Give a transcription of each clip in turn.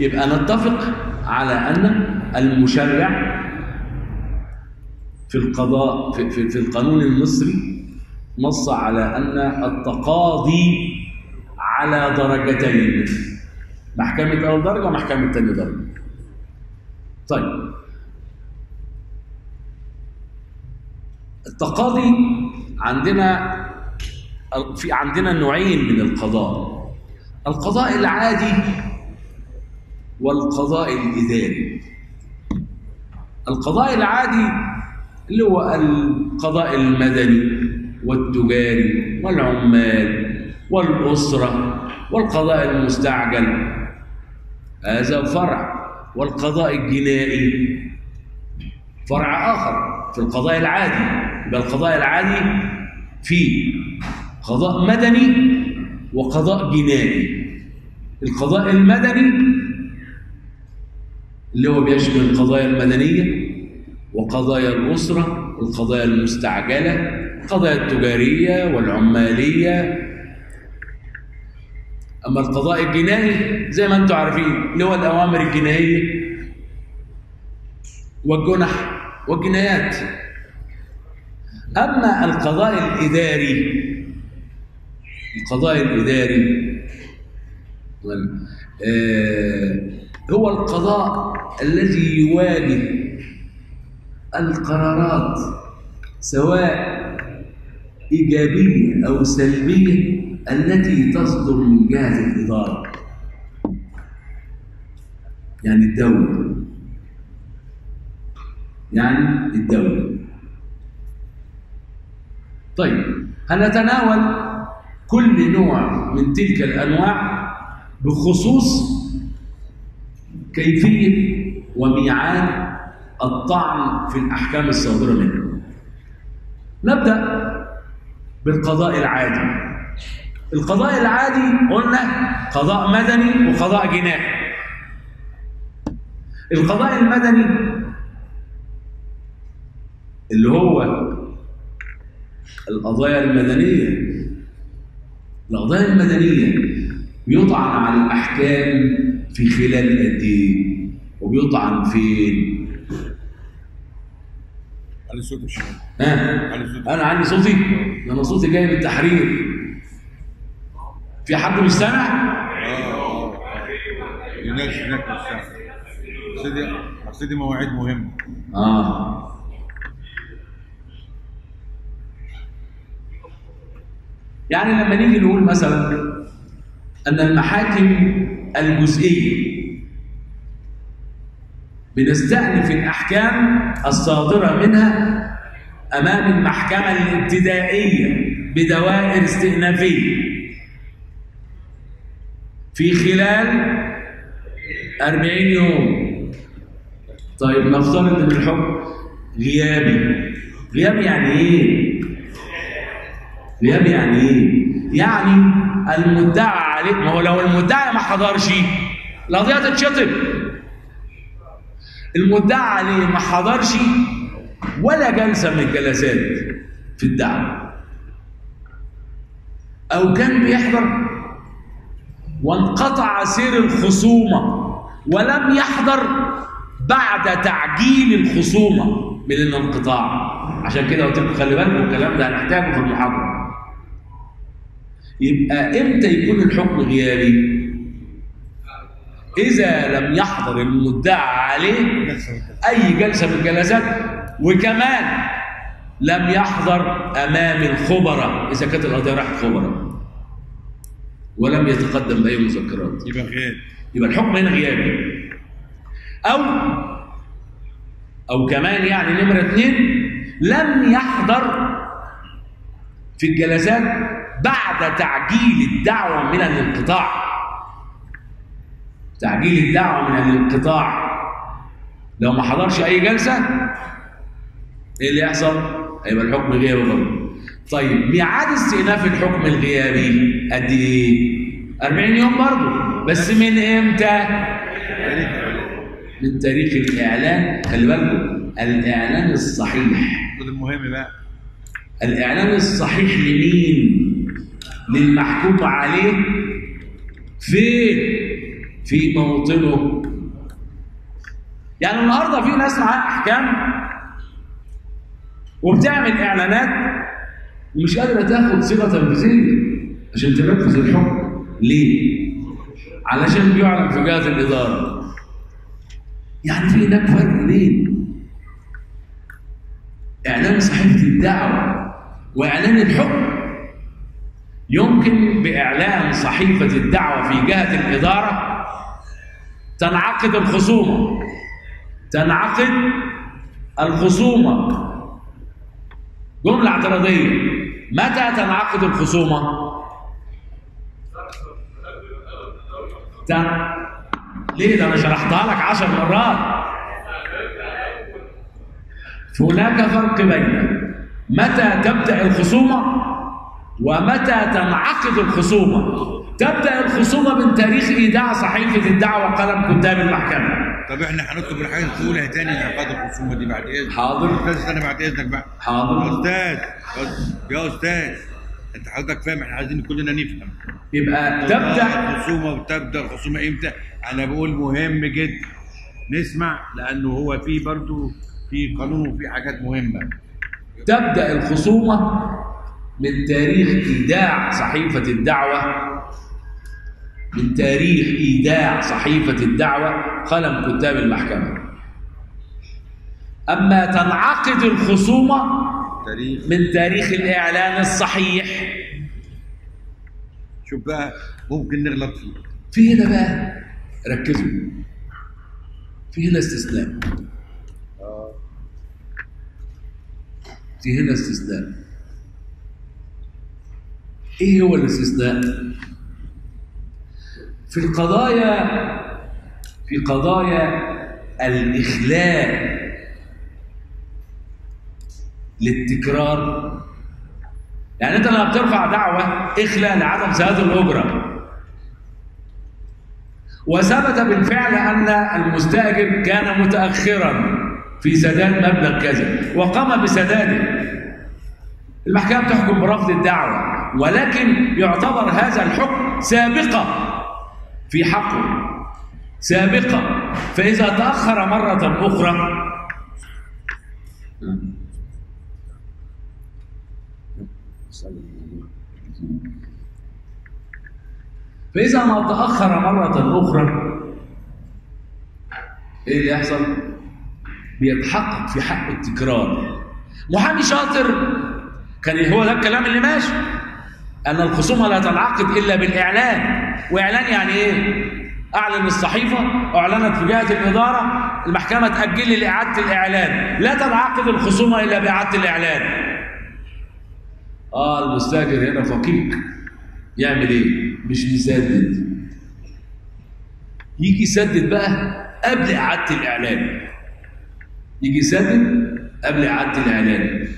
يبقى نتفق على أن المشرع في القضاء في, في, في القانون المصري نص على أن التقاضي على درجتين محكمة أول درجة ومحكمة ثاني درجة. طيب. التقاضي عندنا في عندنا نوعين من القضاء. القضاء العادي والقضاء الإداري القضاء العادي اللي هو القضاء المدني والتجاري والعمال والأسرة والقضاء المستعجل. هذا فرع. والقضاء الجنائي. فرع آخر في القضاء العادي. يبقى القضاء العادي في قضاء مدني وقضاء جنائي. القضاء المدني اللي هو بيشمل القضايا المدنية وقضايا الأسرة والقضايا المستعجلة القضايا التجارية والعمالية. أما القضاء الجنائي زي ما أنتم عارفين اللي هو الأوامر الجنائية والجنح والجنايات. أما القضاء الإداري القضاء الإداري هو القضاء الذي يواجه القرارات سواء إيجابية أو سلبية التي تصدر من جهة الإدارة يعني الدولة. يعني الدولة. طيب هنتناول كل نوع من تلك الأنواع بخصوص كيفية وميعاد الطعن في الأحكام الصادرة منه نبدأ بالقضاء العادي. القضاء العادي قلنا قضاء مدني وقضاء جنائي القضاء المدني اللي هو القضايا المدنية. القضايا المدنية بيطعن على الأحكام في خلال قد إيه؟ وبيطعن فين؟ على صوت الشيخ ها؟ على صوت أنا عندي صوتي؟ ده أنا صوتي جاي من التحرير في حد مش سامع؟ آه هناك هناك الساعة سيدي سيدي مواعيد مهمة آه يعني لما نيجي نقول مثلا أن المحاكم الجزئية. بنستأنف الأحكام الصادرة منها أمام المحكمة الابتدائية بدوائر استئنافية. في خلال أربعين يوم. طيب نفترض إن الحكم غيابي. غيابي يعني إيه؟ غيابي يعني إيه؟ يعني المدعى عليه ما هو لو المدعي ما حضرش. القضية تتشطب المدعى عليه ما حضرش؟ ولا جلسة من الجلسات في الدعوة. أو كان بيحضر وانقطع سير الخصومة ولم يحضر بعد تعجيل الخصومة من الانقطاع. عشان كده قلت لكم خلي بالكم الكلام ده هنحتاجه في المحاضرة. يبقى إمتى يكون الحكم غيابي؟ إذا لم يحضر المدعى عليه أي جلسة من الجلسات وكمان لم يحضر أمام الخبراء إذا كانت القضية راحت خبراء ولم يتقدم باي مذكرات. يبقى غير يبقى الحكم هنا غيابي. أو أو كمان يعني نمرة اثنين لم يحضر في الجلسات بعد تعجيل الدعوة من الانقطاع. تعجيل الدعوة من الانقطاع. لو ما حضرش أي جلسة إيه اللي يحصل؟ هيبقى الحكم غيابي برضه. طيب ميعاد استئناف الحكم الغيابي قد إيه؟ 40 يوم برضه. بس من إمتى؟ من تاريخ الإعلان. خلي بالكم الإعلان الصحيح. المهم بقى. الإعلان الصحيح لمين؟ للمحكوم عليه فين؟ في موطنه. يعني النهارده في ناس معاها أحكام وبتعمل إعلانات ومش قادرة تاخد صيغه تنفيذيه عشان تنفذ الحكم. ليه؟ علشان بيعلن في جهة الإدارة. يعني في هناك فرق بين إعلان صحيفة الدعوة وإعلان الحكم يمكن بإعلان صحيفة الدعوة في جهة الإدارة تنعقد الخصومة. تنعقد الخصومة. جملة اعتراضية. متى تنعقد الخصومة؟ تن... ليه؟ ده أنا شرحتها لك عشر مرات. هناك فرق بين متى تبدأ الخصومة؟ ومتى تنعقد الخصومة؟ تبدأ الخصومة من تاريخ إيداع صحيفة الدعوة قلم كتاب المحكمة. طب إحنا هنطلب الحاجة تقولها تاني انعقاد الخصومة دي بعد إذنك. حاضر. أستاذ أنا بعد إذنك بقى. حاضر. يا أستاذ يا أستاذ أنت حضرتك فاهم؟ إحنا عايزين كلنا نفهم. يبقى تبدأ الخصومة وتبدأ الخصومة إمتى؟ أنا بقول مهم جدا. نسمع لأنه هو في برضو في قانون وفي حاجات مهمة. تبدأ الخصومة من تاريخ إيداع صحيفة الدعوة من تاريخ إيداع صحيفة الدعوة قلم كتاب المحكمة. أما تنعقد الخصومة تاريخ. من تاريخ الإعلان الصحيح. شوف بقى؟ ممكن نغلط فيه. في هنا بقى ركزوا. في هنا استثناء. في هنا استثناء. إيه هو الاستثناء؟ في القضايا في قضايا الإخلاء للتكرار. يعني أنت لما بترفع دعوة إخلاء لعدم سداد الأجرة. وثبت بالفعل أن المستأجر كان متاخرا في سداد مبلغ كذا وقام بسداده. المحكمة تحكم برفض الدعوة. ولكن يعتبر هذا الحكم سابقة في حقه. سابقة. فإذا تأخر مرة أخرى فإذا ما تأخر مرة أخرى إيه اللي يحصل؟ بيتحقق في حق التكرار. محامي شاطر كان هو ده الكلام اللي ماشي. أن الخصومة لا تنعقد إلا بالإعلان. وإعلان يعني إيه؟ أعلن الصحيفة أعلنت في جهة الإدارة المحكمة تأجل لي إعادة الإعلان. لا تنعقد الخصومة إلا بإعادة الإعلان. آه المستأجر هنا فقير يعمل إيه؟ مش يسدد يجي يسدد بقى قبل إعادة الإعلان. يجي يسدد قبل إعادة الإعلان.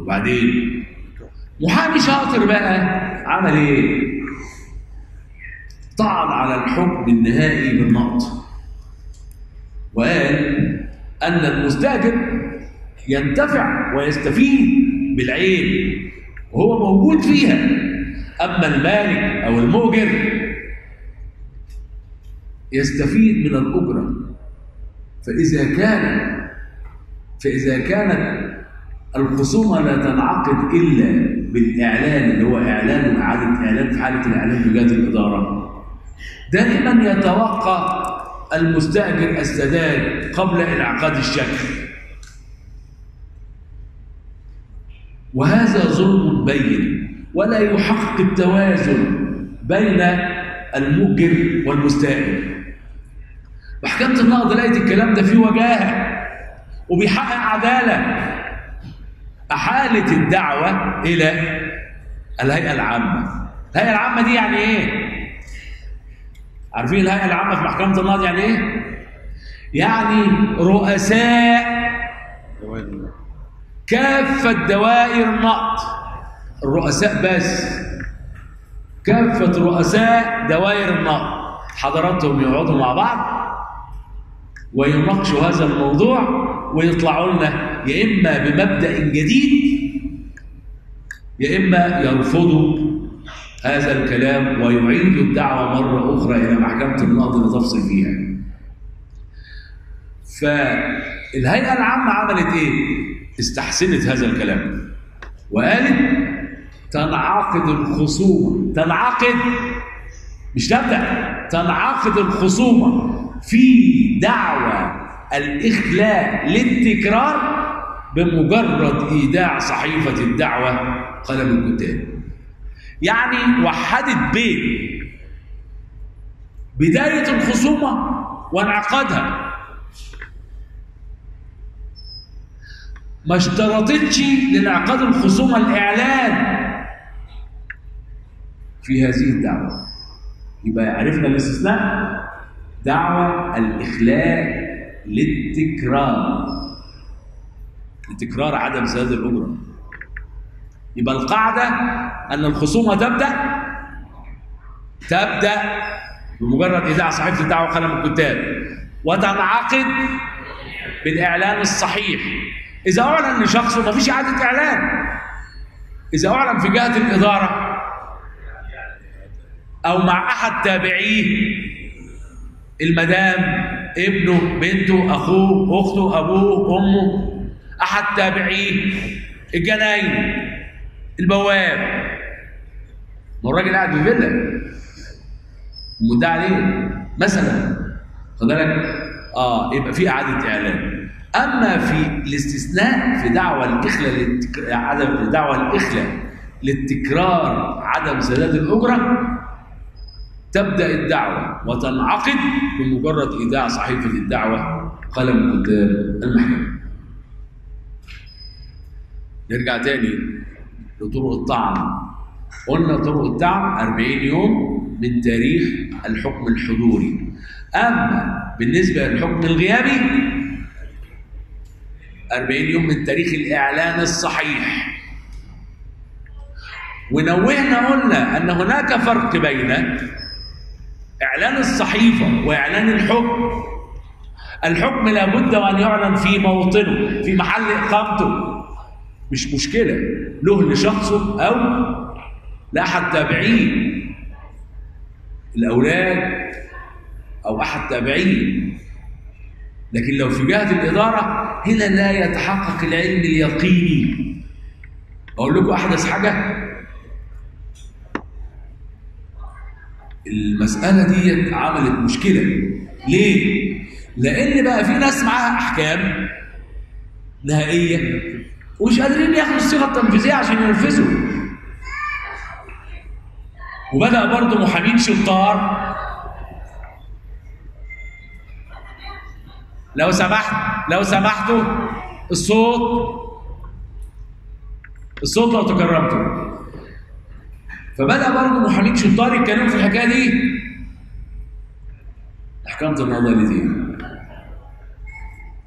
وبعدين؟ محامي شاطر بقى. عمل إيه؟ طعن على الحكم النهائي بالنقض وقال أن المستأجر ينتفع ويستفيد بالعين وهو موجود فيها. أما المالك أو المؤجر يستفيد من الأجرة. فإذا كان فإذا كانت الخصومة لا تنعقد إلا بالإعلان اللي هو إعلان وإعادة إعلان حالة الإعلان بجهة الإدارة. دائما يتوقع المستأجر السداد قبل انعقاد الشكل. وهذا ظلم بين ولا يحقق التوازن بين المؤجر والمستأجر. محكمة النقض لقيت الكلام ده فيه وجاهة وبيحقق عدالة. أحالت الدعوة إلى الهيئة العامة الهيئة العامة دي يعني إيه؟ عارفين الهيئة العامة في محكمة النقض يعني إيه؟ يعني رؤساء كافة دوائر النقد الرؤساء بس كافة رؤساء دوائر النقد حضراتهم يقعدوا مع بعض ويناقشوا هذا الموضوع ويطلعوا لنا يا إما بمبدأ جديد يا إما يرفضوا هذا الكلام ويعيد الدعوة مرة أخرى إلى محكمة النقض لتفصل فيها فالهيئة العامة عملت إيه؟ استحسنت هذا الكلام وقالت تنعقد الخصومة تنعقد مش تبدأ تنعقد الخصومة في دعوى الإخلاء للتكرار بمجرد إيداع صحيفة الدعوة قلم الكتاب. يعني وحدت بين بداية الخصومة وانعقادها. ما اشترطتش لانعقاد الخصومة الإعلان في هذه الدعوة. يبقى عرفنا الاستثناء. دعوة الإخلاء للتكرار. لتكرار عدم سداد الأجرة. يبقى القاعدة أن الخصومة تبدأ تبدأ بمجرد إيداع صحيفة الدعوة قلم الكتاب وتنعقد بالإعلان الصحيح. إذا أعلن لشخص ما فيش إعادة إعلان. إذا أعلن في جهة الإدارة أو مع أحد تابعيه المدام ابنه بنته أخوه أخته أبوه أمه أحد تابعيه الجناين البواب. ما الراجل قاعد في فيلا. مدعي عليه. مثلا خد بالك؟ آه يبقى في إعادة إعلان. أما في الاستثناء في دعوى الاخلاء. عدم دعوى الاخلاء للتكرار عدم سداد الأجرة تبدأ الدعوة وتنعقد بمجرد إيداع صحيفة الدعوة قلم كتاب المحكمة. نرجع تاني لطرق الطعن. قلنا طرق الطعن 40 يوم من تاريخ الحكم الحضوري. أما بالنسبة للحكم الغيابي 40 يوم من تاريخ الإعلان الصحيح. ونوهنا قلنا أن هناك فرق بين إعلان الصحيفة وإعلان الحكم. الحكم لابد وان يعلن في موطنه في محل إقامته. مش مشكلة. له لشخصه أو لأحد تابعيه. الأولاد أو أحد تابعيه. لكن لو في جهة الإدارة هنا لا يتحقق العلم اليقيني. أقول لكم أحدث حاجة. المسألة دي عملت مشكلة. ليه؟ لأن بقى في ناس معاها أحكام نهائية ومش قادرين ياخدوا الصيغه التنفيذية عشان ينفذوا. وبدأ برضه محامين شطار. لو سمحت لو سمحتوا الصوت الصوت لو تكرمتوا. فبدأ برضه محامين شطار يتكلموا في الحكاية دي محكمه النظر دي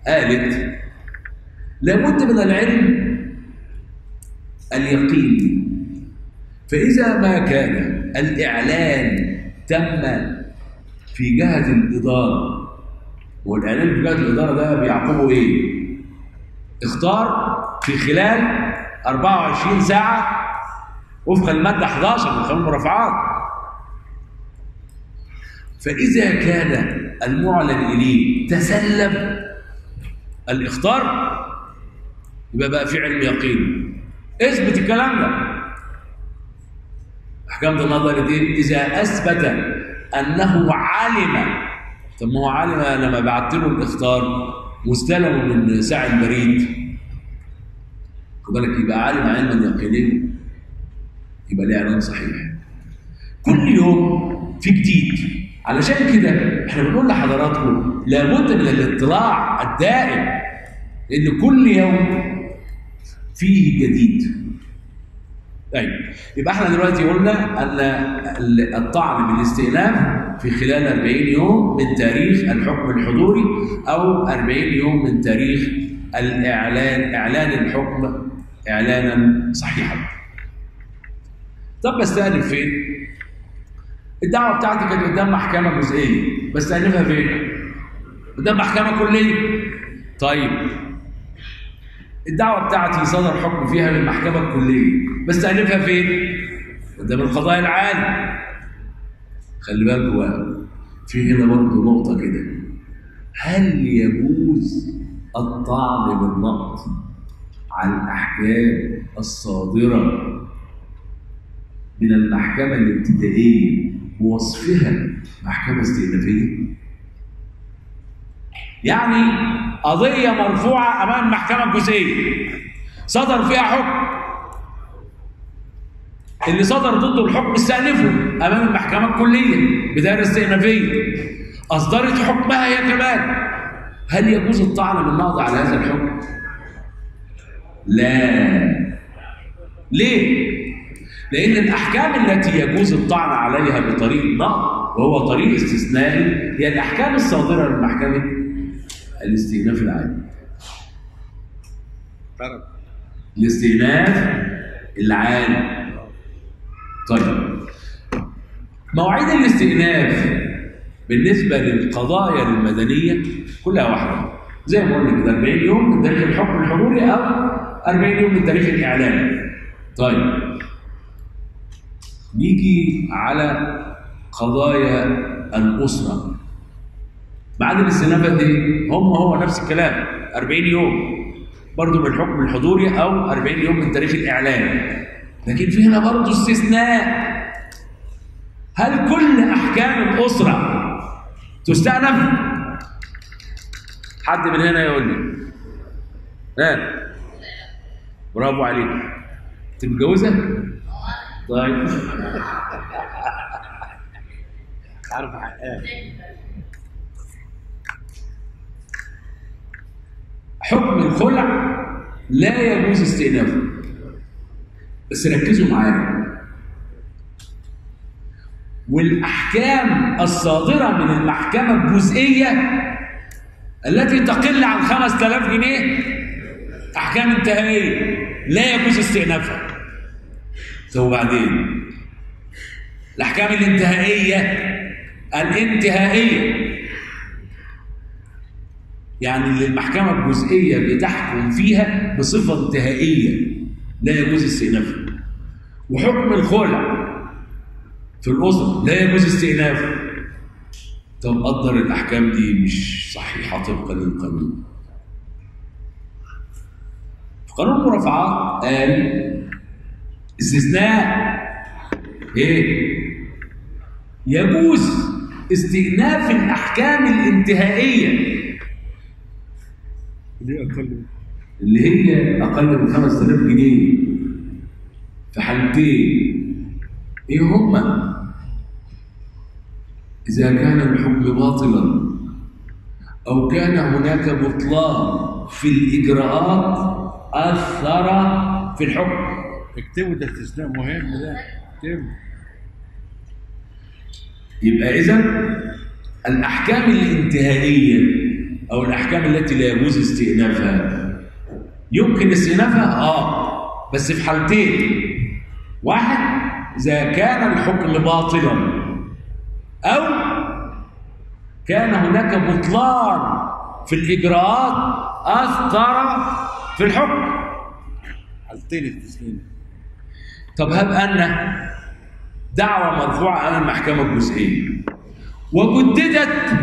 قالت لابد من العلم اليقيني فإذا ما كان الإعلان تم في جهة الإدارة والإعلان في جهة الإدارة ده بيعقبه إيه؟ اختار في خلال 24 ساعة وفق المادة 11 من قانون المرافعات فإذا كان المعلن إليه تسلم الإخطار يبقى بقى في علم يقين. اثبت الكلام ده. احكام النظر دي إذا أثبت أنه علم طب ما هو علم لما بعت له الاختار واستلمه من ساعي البريد خد بالك يبقى عالم علما يقينيا يبقى ليه اعلان صحيح. كل يوم في جديد. علشان كده إحنا بنقول لحضراتكم لابد من الاطلاع الدائم لأن كل يوم فيه جديد. طيب يبقى إحنا دلوقتي قلنا أن الطعن بالاستئناف في خلال 40 يوم من تاريخ الحكم الحضوري أو 40 يوم من تاريخ الاعلان إعلان الحكم إعلانا صحيحا. طب بستأنف فين؟ الدعوة بتاعتي كانت قدام محكمة جزئية بستأنفها فين؟ قدام محكمة كلية. طيب الدعوة بتاعتي صدر حكم فيها من المحكمه الكليه بستأنفها فين؟ من القضاء العالي خلي بالك بقى في هنا برضه نقطة كده هل يجوز الطعن بالنقد على الأحكام الصادرة من المحكمة الابتدائية ووصفها محكمة استئنافية؟ يعني قضية مرفوعة أمام المحكمة الجزئية صدر فيها حكم اللي صدر ضده الحكم استأنفه أمام المحكمة الكلية بدائرة استئنافية أصدرت حكمها هي كمان هل يجوز الطعن بالنقض على هذا الحكم؟ لا ليه؟ لأن الأحكام التي يجوز الطعن عليها بطريق النقض وهو طريق استثنائي هي الأحكام الصادرة من محكمة الاستئناف العادي الاستئناف العادي طيب. مواعيد الاستئناف بالنسبة للقضايا المدنية كلها واحدة. زي ما قلنا كده 40 يوم من تاريخ الحكم الحضوري أو 40 يوم من تاريخ الإعلان طيب. نيجي على قضايا الأسرة بعد الاستئناف قد إيه؟ هم هو نفس الكلام 40 يوم برضه من الحكم الحضوري أو 40 يوم من تاريخ الاعلان لكن في هنا برضه استثناء هل كل أحكام الأسرة تستأنف؟ حد من هنا يقول لي ها برافو عليك أنت متجوزة؟ طيب. حقها حكم الخلع لا يجوز استئنافه. بس ركزوا معايا. والأحكام الصادرة من المحكمة الجزئية التي تقل عن 5000 جنيه أحكام انتهائية لا يجوز استئنافها. طب وبعدين الأحكام الانتهائية الانتهائية. يعني اللي المحكمة الجزئية بتحكم فيها بصفة انتهائية لا يجوز استئنافها وحكم الخلع في الأسرة لا يجوز استئنافه طب قدر الأحكام دي مش صحيحة طبقا للقانون. قانون المرافعات قال استثناء إيه؟ يجوز استئناف الأحكام الانتهائية. دي أقل اللي هي أقل من 5000 جنيه في حالتين. إيه هما إذا كان الحكم باطلا أو كان هناك بطلان في الإجراءات أثر في الحكم. اكتبوا ده استثناء مهم ده. اكتبوا. يبقى إذا الأحكام الانتهائية أو الأحكام التي لا يجوز استئنافها يمكن استئنافها آه بس في حالتين. واحد إذا كان الحكم باطلا أو كان هناك بطلان في الإجراءات أثر في الحكم. حالتين استثناء. طب هب ان دعوة مرفوعة أمام المحكمة الجزئية؟ وجددت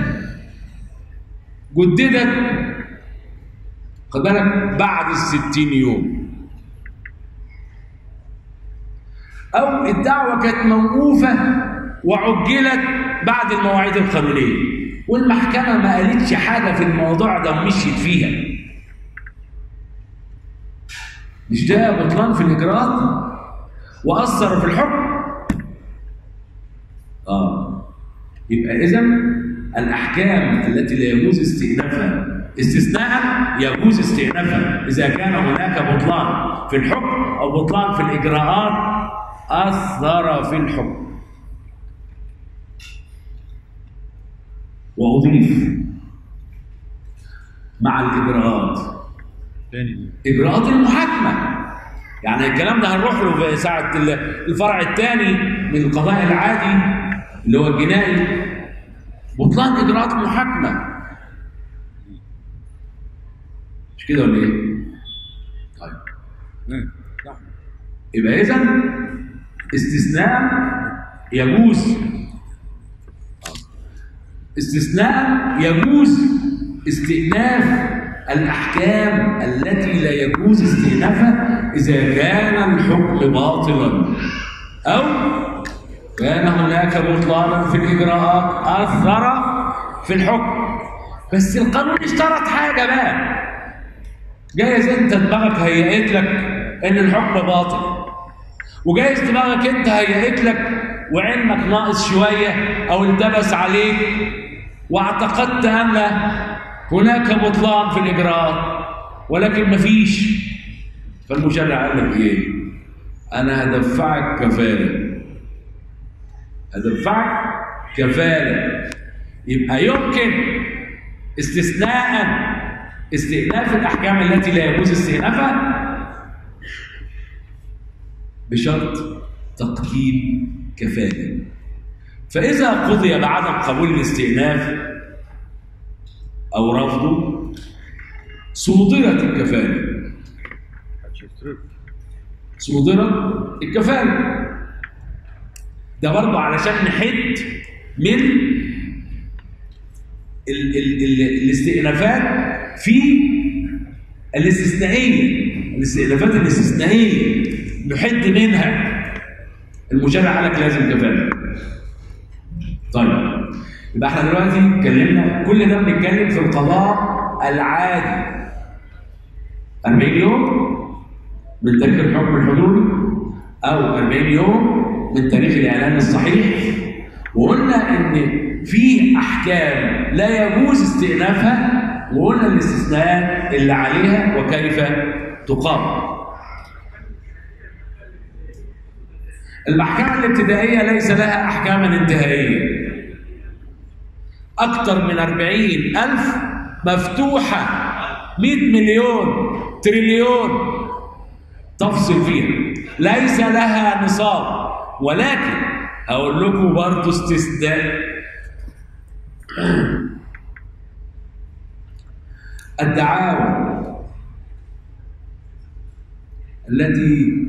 جددت خد بالك بعد الستين يوم. أو الدعوة كانت موقوفة وعجلت بعد المواعيد القانونية. والمحكمة ما قالتش حاجة في الموضوع ده ومشيت فيها. مش ده بطلان في الإجراءات؟ وأثر في الحكم. آه. يبقى إذا الأحكام التي لا يجوز استئنافها استثناء يجوز استئنافها. إذا كان هناك بطلان في الحكم أو بطلان في الإجراءات أثر في الحكم. وأضيف مع الإجراءات. تاني. إجراءات المحاكمة. يعني الكلام ده هنروح له في ساعة ال- الفرع الثاني من القضاء العادي اللي هو الجنائي. بطلان إجراءات المحاكمة مش كده ولا إيه؟ طيب. يبقى إذا استثناء يجوز. استثناء يجوز استئناف الأحكام التي لا يجوز استئنافها إذا كان الحكم باطلا أو كان هناك بطلان في الإجراءات أثر في الحكم. بس القانون اشترط حاجة بقى. جايز أنت دماغك هيئت لك إن الحكم باطل. وجايز دماغك أنت هيئت لك وعلمك ناقص شوية أو التبس عليك. وأعتقدت أن هناك بطلان في الإجراءات ولكن مفيش. فالمشرع قال لك إيه؟ أنا هدفعك كفالة. هدفعك كفالة. يبقى يمكن استثناء استئناف الأحكام التي لا يجوز استئنافها بشرط تقديم كفالة. فإذا قضي بعدم قبول الاستئناف أو رفضه صودرت الكفالة صودرت الكفالة ده برضه علشان نحد من ال ال ال الاستئنافات في الاستثنائية الاستئنافات الاستثنائية. نحد منها. المشرع قال لك لازم كفالة طيب يبقى إحنا دلوقتي اتكلمنا كل ده بنتكلم في القضاء العادي. 40 يوم؟ من تاريخ الحكم الحضوري أو 40 يوم من تاريخ الاعلان الصحيح. وقلنا إن في أحكام لا يجوز استئنافها وقلنا الاستثناءات اللي عليها وكيف تقام. المحكمة الابتدائية ليس لها أحكاما انتهائية. أكثر من أربعين ألف مفتوحة مئة مليون تريليون تفصل فيها ليس لها نصاب. ولكن هقول لكم برضه استثناء الدعاوى التي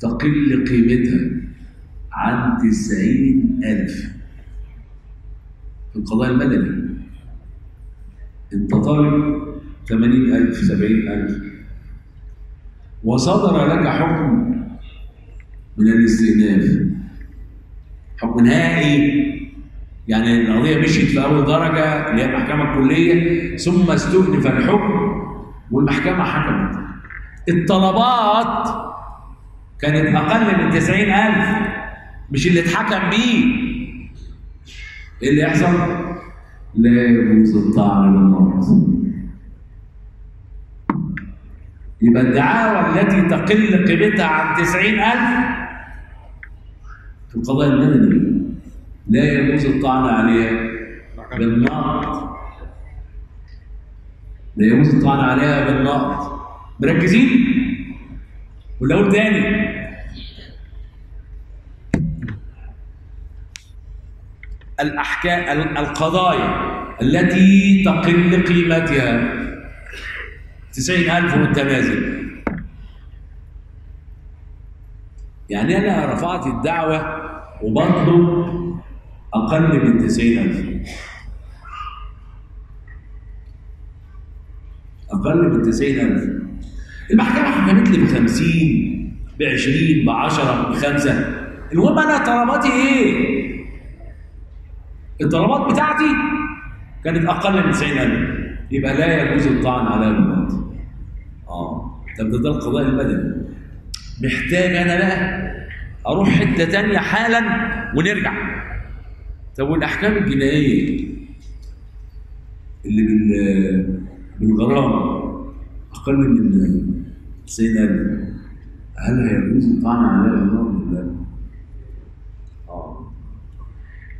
تقل قيمتها عن تسعين ألف. في القضاء المدني. انت طالب ثمانين ألف سبعين ألف. وصدر لك حكم من الاستئناف. حكم نهائي. يعني القضية مشيت في أول درجة اللي هي المحكمة الكلية ثم استؤنف الحكم والمحكمة حكمت. الطلبات كانت أقل من تسعين ألف. مش اللي اتحكم بيه. إيه اللي يحصل؟ لا يجوز الطعن بالمرض يبقى الدعاوى التي تقل قيمتها عن تسعين ألف في القضاء المدني لا يجوز الطعن عليها بالنقد لا يجوز الطعن عليها بالنقد مركزين؟ ولا أقول تاني؟ الأحكام القضايا التي تقل قيمتها تسعين ألف والتنازل يعني أنا رفعت الدعوة وبطلب أقل من تسعين ألف. أقل من تسعين ألف. المحكمة حكمت لي بخمسين بعشرين بعشرة بخمسة. المهم أنا طلباتي إيه؟ الطلبات بتاعتي كانت أقل من 90000 يبقى لا يجوز الطعن على بالموت آه. طب ده, ده القضاء المدني محتاج أنا بقى أروح حتة تانية حالا ونرجع. طب والأحكام الجنائية اللي بال بالغرامة أقل من 90000 هل هيجوز الطعن عليها بالموت ولا لا؟ آه.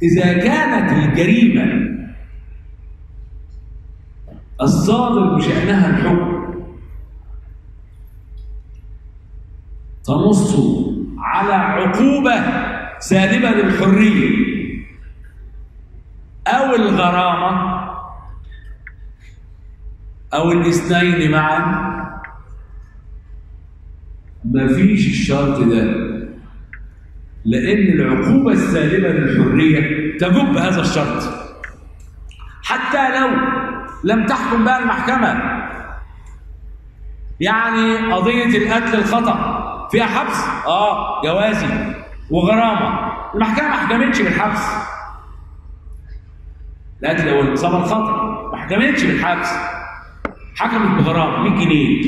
إذا كانت الجريمة الصادر بشأنها الحكم. تنص على عقوبة سالبة للحرية أو الغرامة أو الاثنين معا. مفيش الشرط ده لأن العقوبة السالبة للحرية تجب هذا الشرط. حتى لو لم تحكم بها المحكمة. يعني قضية القتل الخطأ فيها حبس؟ آه جوازي وغرامة. المحكمة ما حكمتش بالحبس. القتل هو الإصابة الخطأ. ما حكمتش بالحبس. حكمت بغرامة 100 جنيه.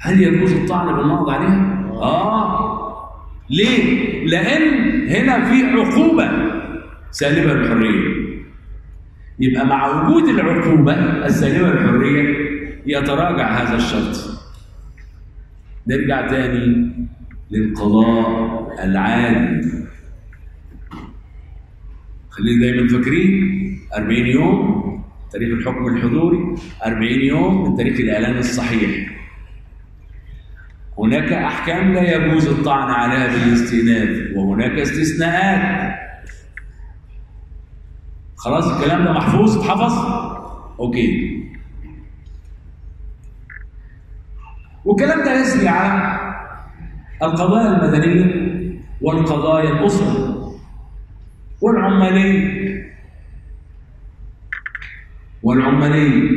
هل يجوز الطعن بالنقض عليها؟ آه. ليه؟ لأن هنا في عقوبة سالبة للحرية. يبقى مع وجود العقوبة السالبة للحرية يتراجع هذا الشرط. نرجع تاني للقضاء العادي. خلينا دايما فاكرين 40 يوم تاريخ الحكم الحضوري 40 يوم من تاريخ الإعلان الصحيح. هناك أحكام لا يجوز الطعن عليها بالاستئناف وهناك استثناءات. خلاص الكلام ده محفوظ اتحفظ؟ أوكي. والكلام ده يسري على القضايا المدنية والقضايا الأسرة والعمالية. والعمالية.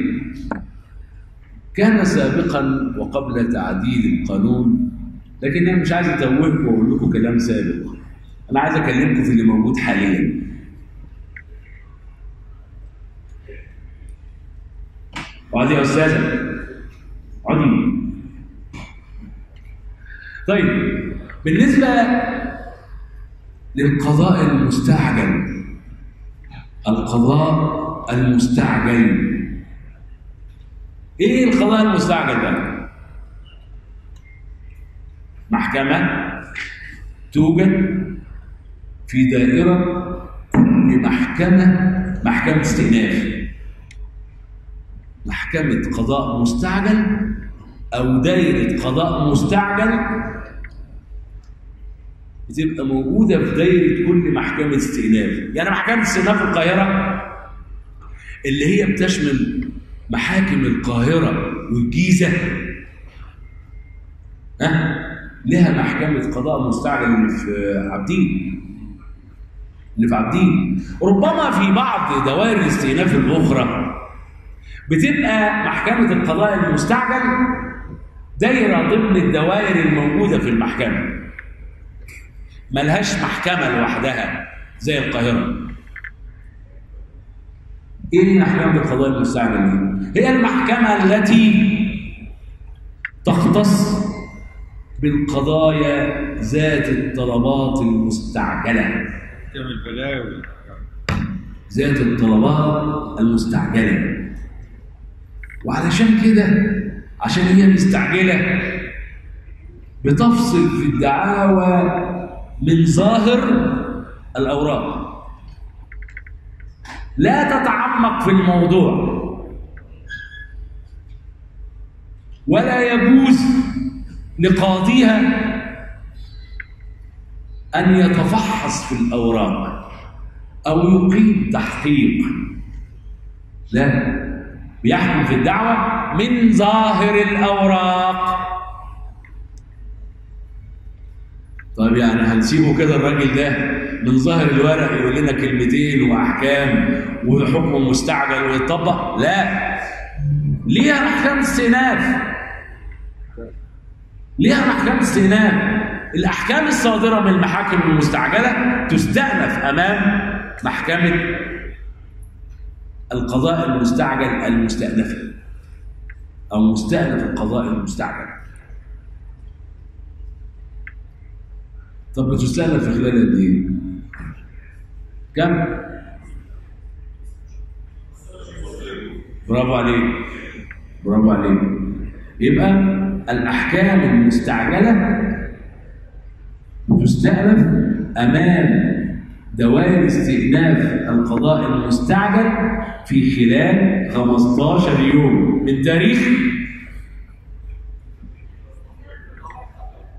كان سابقا وقبل تعديل القانون لكن أنا مش عايز اتوهكم وأقول لكم كلام سابق. أنا عايز أكلمكم في اللي موجود حاليا. اقعدي يا أستاذة. اقعدي طيب بالنسبة للقضاء المستعجل القضاء المستعجل. إيه القضاء المستعجل ده؟ محكمة توجد في دائرة كل محكمة محكمة استئناف. محكمة قضاء مستعجل أو دائرة قضاء مستعجل بتبقى موجودة في دائرة كل محكمة استئناف. يعني محكمة استئناف القاهرة اللي هي بتشمل محاكم القاهرة والجيزة ها؟ لها محكمة قضاء مستعجل اللي في عابدين اللي في عابدين. ربما في بعض دوائر الاستئناف الأخرى بتبقى محكمة القضاء المستعجل دايرة ضمن الدوائر الموجودة في المحكمة. ملهاش محكمة لوحدها زي القاهرة. إيه محكمة القضاء المستعجل دي؟ هي المحكمة التي تختص بالقضايا ذات الطلبات المستعجلة. ذات الطلبات المستعجلة. وعلشان كده عشان هي مستعجلة بتفصل في الدعاوى من ظاهر الأوراق. لا تتعمق في الموضوع. ولا يجوز لقاضيها أن يتفحص في الأوراق أو يقيم تحقيق. لا. بيحكم في الدعوة من ظاهر الأوراق. طيب يعني هنسيبه كده الراجل ده من ظاهر الورق يقول لنا كلمتين وأحكام وحكم مستعجل ويطبق لا. ليها أحكام استئناف. ليها أحكام استئناف. الأحكام الصادرة من المحاكم المستعجلة تستأنف أمام محكمة القضاء المستعجل المستأنفه أو مستأنف القضاء المستعجل طب بتستأنف في خلال قد إيه؟ كم؟ برافو عليك برافو عليك يبقى الأحكام المستعجلة تستأنف أمام دوائر استئناف القضاء المستعجل في خلال 15 يوم من تاريخ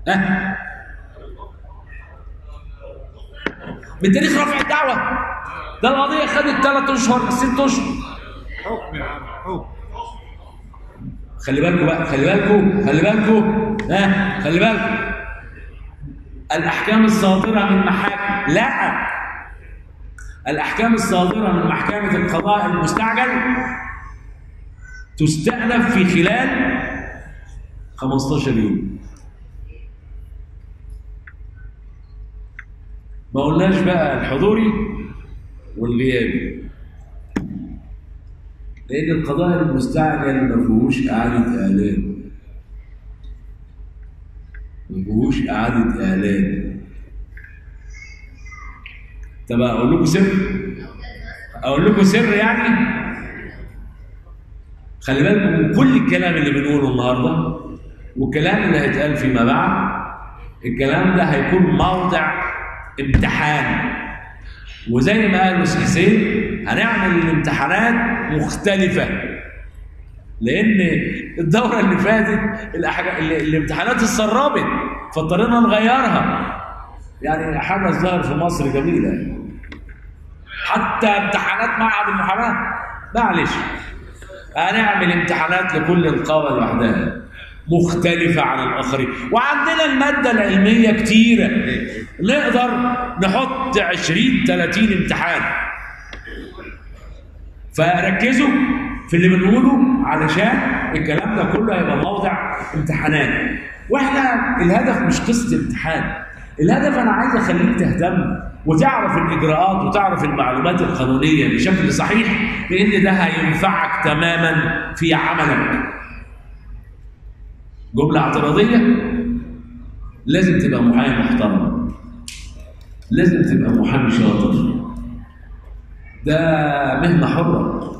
أه من تاريخ رفع الدعوة. ده القضية خدت ثلاث أشهر ست أشهر. حكم يا عم حكم خلي بالكم بقى خلي بالكم خلي بالكم ها خلي بالكم الأحكام الصادرة من محاكم. لا. الأحكام الصادرة من محكمة القضاء المستعجل تستأنف في خلال 15 يوم. ما قلناش بقى الحضوري والغيابي. لأن القضاء المستعجل ما فيهوش إعادة إعلان. ما فيهوش إعادة إعلان. طب أقول لكم سر. أقول لكم سر يعني. خلي بالكم من كل الكلام اللي بنقوله النهارده والكلام اللي هيتقال فيما بعد الكلام ده هيكون موضع امتحان. وزي ما قال الأستاذ حسين هنعمل الامتحانات مختلفة. لأن الدورة اللي فاتت الامتحانات اتسربت فاضطرينا نغيرها. يعني حاجة ظهر في مصر جميلة. حتى امتحانات معهد المحاماة؟ معلش. هنعمل امتحانات لكل نقابه لوحدها. مختلفة عن الآخرين. وعندنا المادة العلمية كتيرة. نقدر نحط 20 30 امتحان. فركزوا في اللي بنقوله علشان الكلام ده كله هيبقى موضع امتحانات. وإحنا الهدف مش قصة امتحان. الهدف أنا عايز أخليك تهتم وتعرف الإجراءات وتعرف المعلومات القانونية بشكل صحيح لأن ده هينفعك تماما في عملك. جملة اعتراضية؟ لازم تبقى محامي محترم. لازم تبقى محامي شاطر. ده مهنة حرة.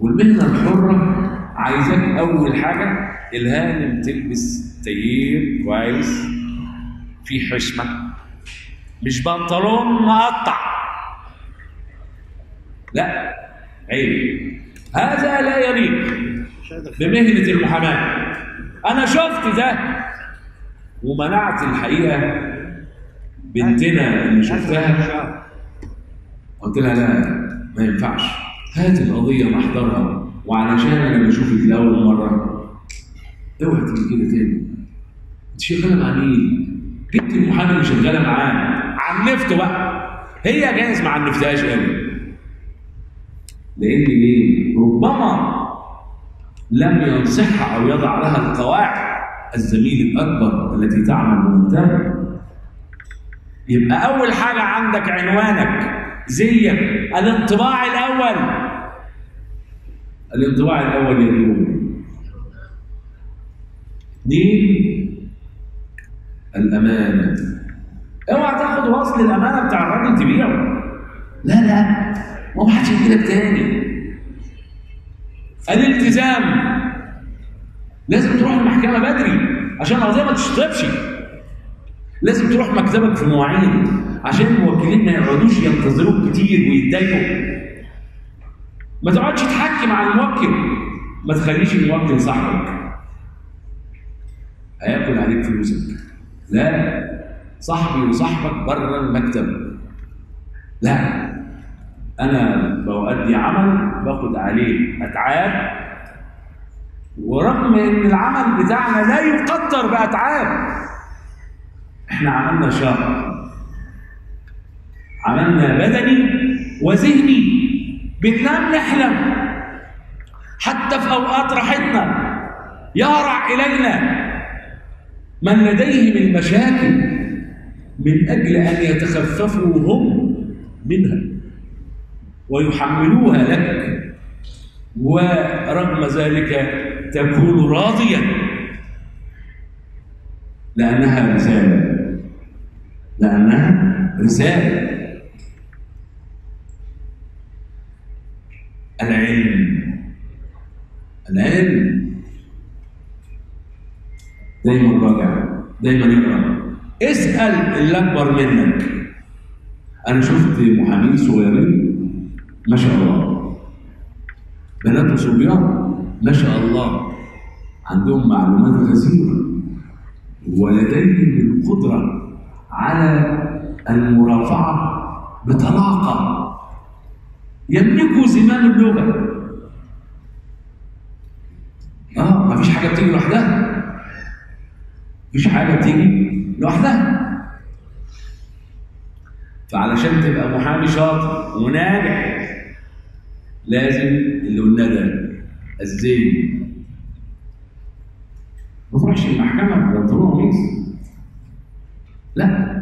والمهنة الحرة عايزاك أول حاجة الهانم تلبس تغيير كويس في حشمة. مش بنطلون مقطع. لا. عيب. هذا لا يليق بمهنة المحاماة. أنا شفت ده ومنعت الحقيقة بنتنا اللي شفتها. قلت لها لا ما ينفعش. هات القضية محضرها وعلشان أنا لما أشوفك لأول مرة. اوعي تيجي كده تاني. انت شغالة مع مين؟ جبت المحامي اللي شغالة معاه عنفته بقى. هي جايز ما عنفتهاش قوي لأن إيه ربما لم ينصحها أو يضع لها القواعد الزميل الأكبر التي تعمل بمنتهى يبقى أول حاجة عندك عنوانك زيك الانطباع الأول. الانطباع الأول يا اليوم اثنين الأمانة. اوعى تاخد وصل الامانه بتاع الراجل تبيعه. لا لا ما حدش يجيلك تاني. الالتزام لازم تروح المحكمة بدري عشان القضية ما تشطبش لازم تروح مكتبك في مواعيد عشان الموكلين ما يقعدوش ينتظروك كتير ويتضايقوا. ما تقعدش تحكي مع الموكل. ما تخليش الموكل صاحبك. هياكل عليك فلوسك. لا. صاحبي وصاحبك بره المكتب. لا أنا بؤدي عمل باخد عليه أتعاب ورغم إن العمل بتاعنا لا يقدر بأتعاب إحنا عملنا شهر. عملنا بدني وذهني بننام نحلم. حتى في أوقات راحتنا يهرع إلينا من لديهم المشاكل من أجل أن يتخففوا هم منها ويحملوها لك ورغم ذلك تكون راضيا لأنها رسالة. لأنها رسالة. العلم. العلم. دايما راجع. دايما اقرا اسأل اللي أكبر منك. أنا شفت محامين صغيرين ما شاء الله. بنات وصبيان ما شاء الله. عندهم معلومات غزيرة. ولديهم القدره على المرافعة بطلاقة. يملكوا زمام اللغة. آه ما فيش حاجة بتيجي لوحدها. مفيش حاجة بتيجي. لوحدها. فعلشان تبقى محامي شاطر وناجح لازم اللي قلنا ده الزي ما تروحش المحكمة ببنطلون وقميص لا.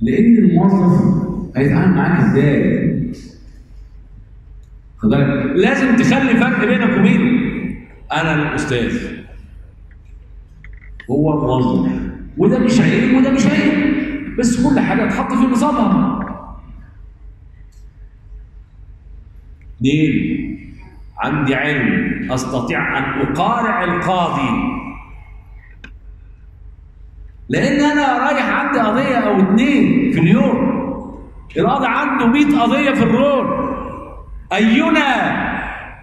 لأن الموظف هيتعامل معاك إزاي؟ خد بالك لازم تخلي فرق بينك وبينه. أنا الأستاذ. هو موظف وده مش عيب وده مش عيب بس كل حاجة تحط في نصابها اثنين عندي علم. أستطيع أن أقارع القاضي. لأن أنا رايح عندي قضية أو اتنين في اليوم. القاضي عنده 100 قضية في الرول. أينا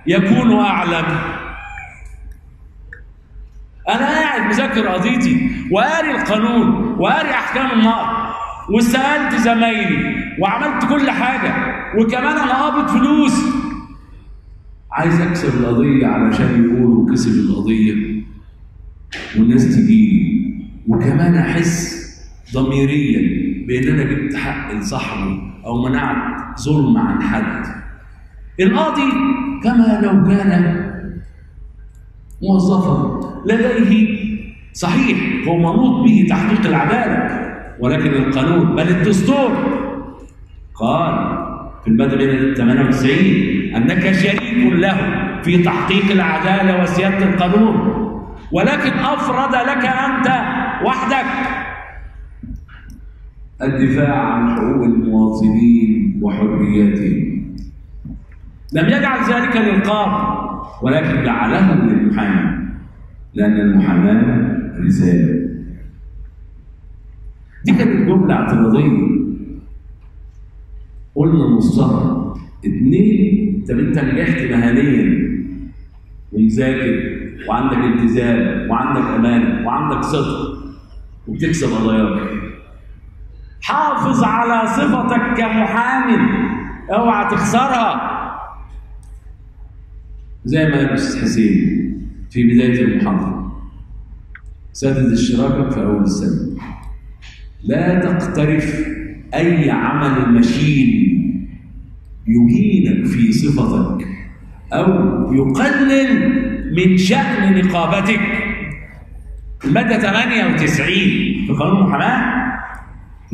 يكون أعلم؟ أنا قاعد مذاكر قضيتي وقاري القانون وقاري أحكام النقض وسألت زمايلي وعملت كل حاجة وكمان أنا قابض فلوس. عايز أكسب القضية علشان يقولوا كسب القضية والناس تجيلي وكمان أحس ضميريا بأن أنا جبت حق لصاحبي أو منعت ظلم عن حد. القاضي كما لو كان موظفا. لديه صحيح هو منوط به تحقيق العدالة. ولكن القانون بل الدستور. قال في الماده 98 أنك شريك له في تحقيق العدالة وسيادة القانون. ولكن افرض لك أنت وحدك. الدفاع عن حقوق المواطنين وحرياتهم لم يجعل ذلك للقاضي ولكن جعله للمحامي لأن المحاماة رسالة. دي كانت جملة اعتراضية. قلنا نصها اتنين طب أنت نجحت مهنيا ومذاكر وعندك التزام وعندك أمان وعندك صدق وبتكسب قضاياك حافظ على صفتك كمحامي أوعى تخسرها. زي ما قال الاستاذ حسين في بداية المحاضرة. سدد اشتراكك في اول السنة. لا تقترف أي عمل مشين يهينك في صفتك أو يقلل من شأن نقابتك. الماده 98 في قانون المحاماة؟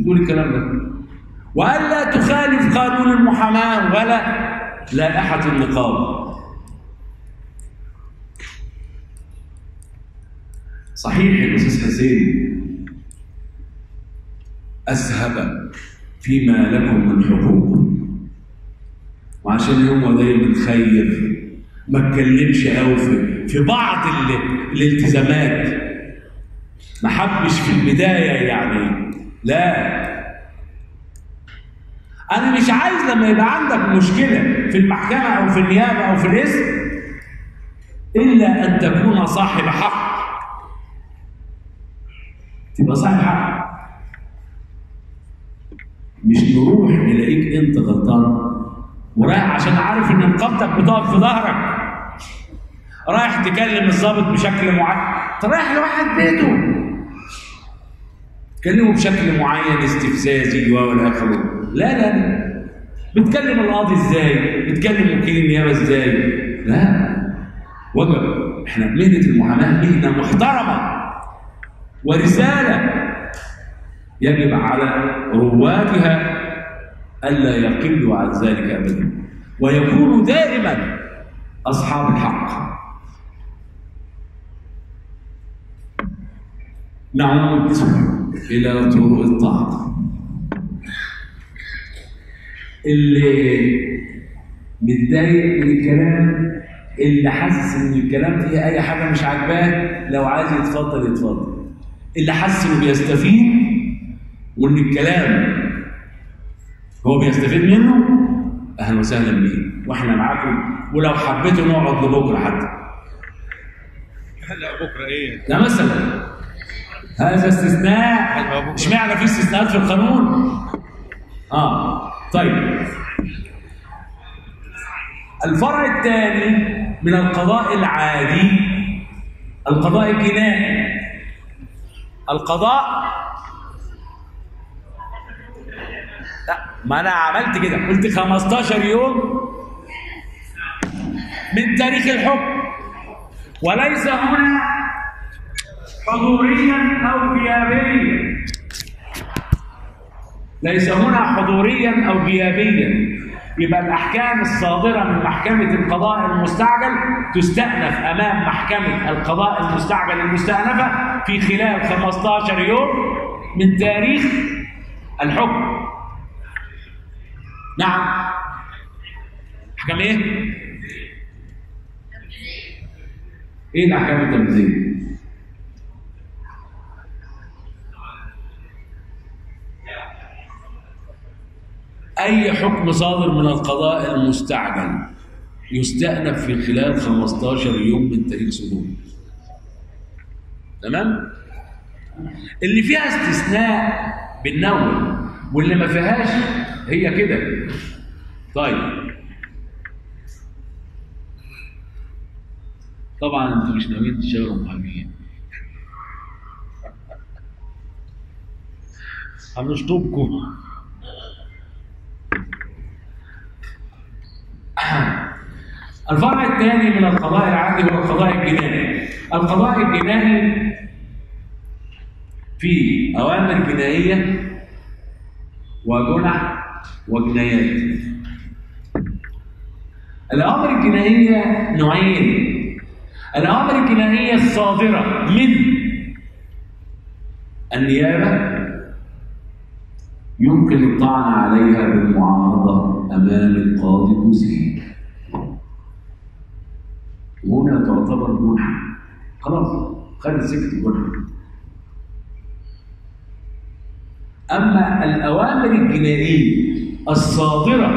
تقول الكلام ده. وألا تخالف قانون المحاماة ولا لائحه النقابه صحيح يا أستاذ حسين. أذهب فيما لكم من حقوق. وعشان هو دايما خير ما اتكلمش قوي في, في بعض ال... الالتزامات. ما حبش في البداية يعني. لا. أنا مش عايز لما يبقى عندك مشكلة في المحكمة أو في النيابة أو في الاسم إلا أن تكون صاحب حق. تبقى صاحب حق مش نروح نلاقيك انت غلطان. ورايح عشان عارف إن نقابتك بتقف في ظهرك. رايح تكلم الضابط بشكل معين. انت رايح لواحد بيته. تكلمه بشكل معين استفزازي والى اخره لا لا بتكلم القاضي إزاي؟ بتكلم وكيل النيابة إزاي؟ لا. وجب إحنا مهنه المحاماه مهنه محترمة. ورسالة يجب على روادها ألا يقلوا عن ذلك أبدا. ويكونوا دائما أصحاب الحق. نعود إلى طرق الطاعة. اللي متضايق من الكلام اللي حاسس إن الكلام فيه أي حاجة مش عاجباه لو عايز يتفضل يتفضل. اللي حس انه بيستفيد وإن الكلام هو بيستفيد منه أهلا وسهلا بيه. وإحنا معاكم ولو حبيتوا نقعد لبكرة حتى. لا بكرة إيه؟ ده مثلا. هذا استثناء. اشمعنى في استثناءات في القانون؟ آه طيب. الفرع الثاني من القضاء العادي القضاء الجنائي. القضاء. ما أنا عملت كده. قلت 15 يوم من تاريخ الحكم. وليس هنا حضوريا أو غيابيا. ليس هنا حضوريا أو غيابيا. يبقى الأحكام الصادرة من محكمة القضاء المستعجل تستأنف أمام محكمة القضاء المستعجل المستأنفة في خلال 15 يوم من تاريخ الحكم. نعم. احكام إيه؟ إيه الأحكام التنفيذيه أي حكم صادر من القضاء المستعجل يستأنف في خلال 15 يوم من تاريخ صدوره. تمام؟ اللي فيها استثناء بالنوع واللي ما فيهاش هي كده. طيب. طبعا أنتوا مش ناويين تشتغلوا محامين. هنشطبكم. الفرع الثاني من القضاء العادي هو القضاء الجنائي. القضاء الجنائي في أوامر جنائية وجنح وجنايات. الأوامر الجنائية نوعين. الأوامر الجنائية الصادرة من النيابة يمكن الطعن عليها بالمعارضة أمام القاضي الجزئي. هنا تعتبر جنحة خلاص خدت سكة الجنحة أما الأوامر الجنائية الصادرة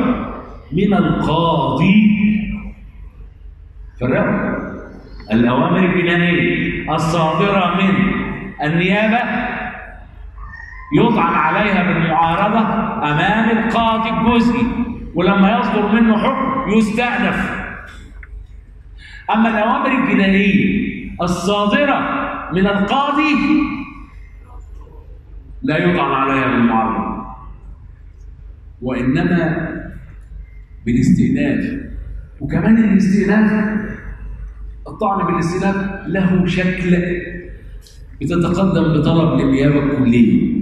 من القاضي فرقوا. الأوامر الجنائية الصادرة من النيابة يطعن عليها بالمعارضة أمام القاضي الجزئي. ولما يصدر منه حكم يستأنف. أما الأوامر الجنائية الصادرة من القاضي لا يطعن عليها بالمعارضة وإنما بالاستئناف. وكمان الاستئناف الطعن بالاستئناف له شكل بتتقدم بطلب للنيابة الكلية.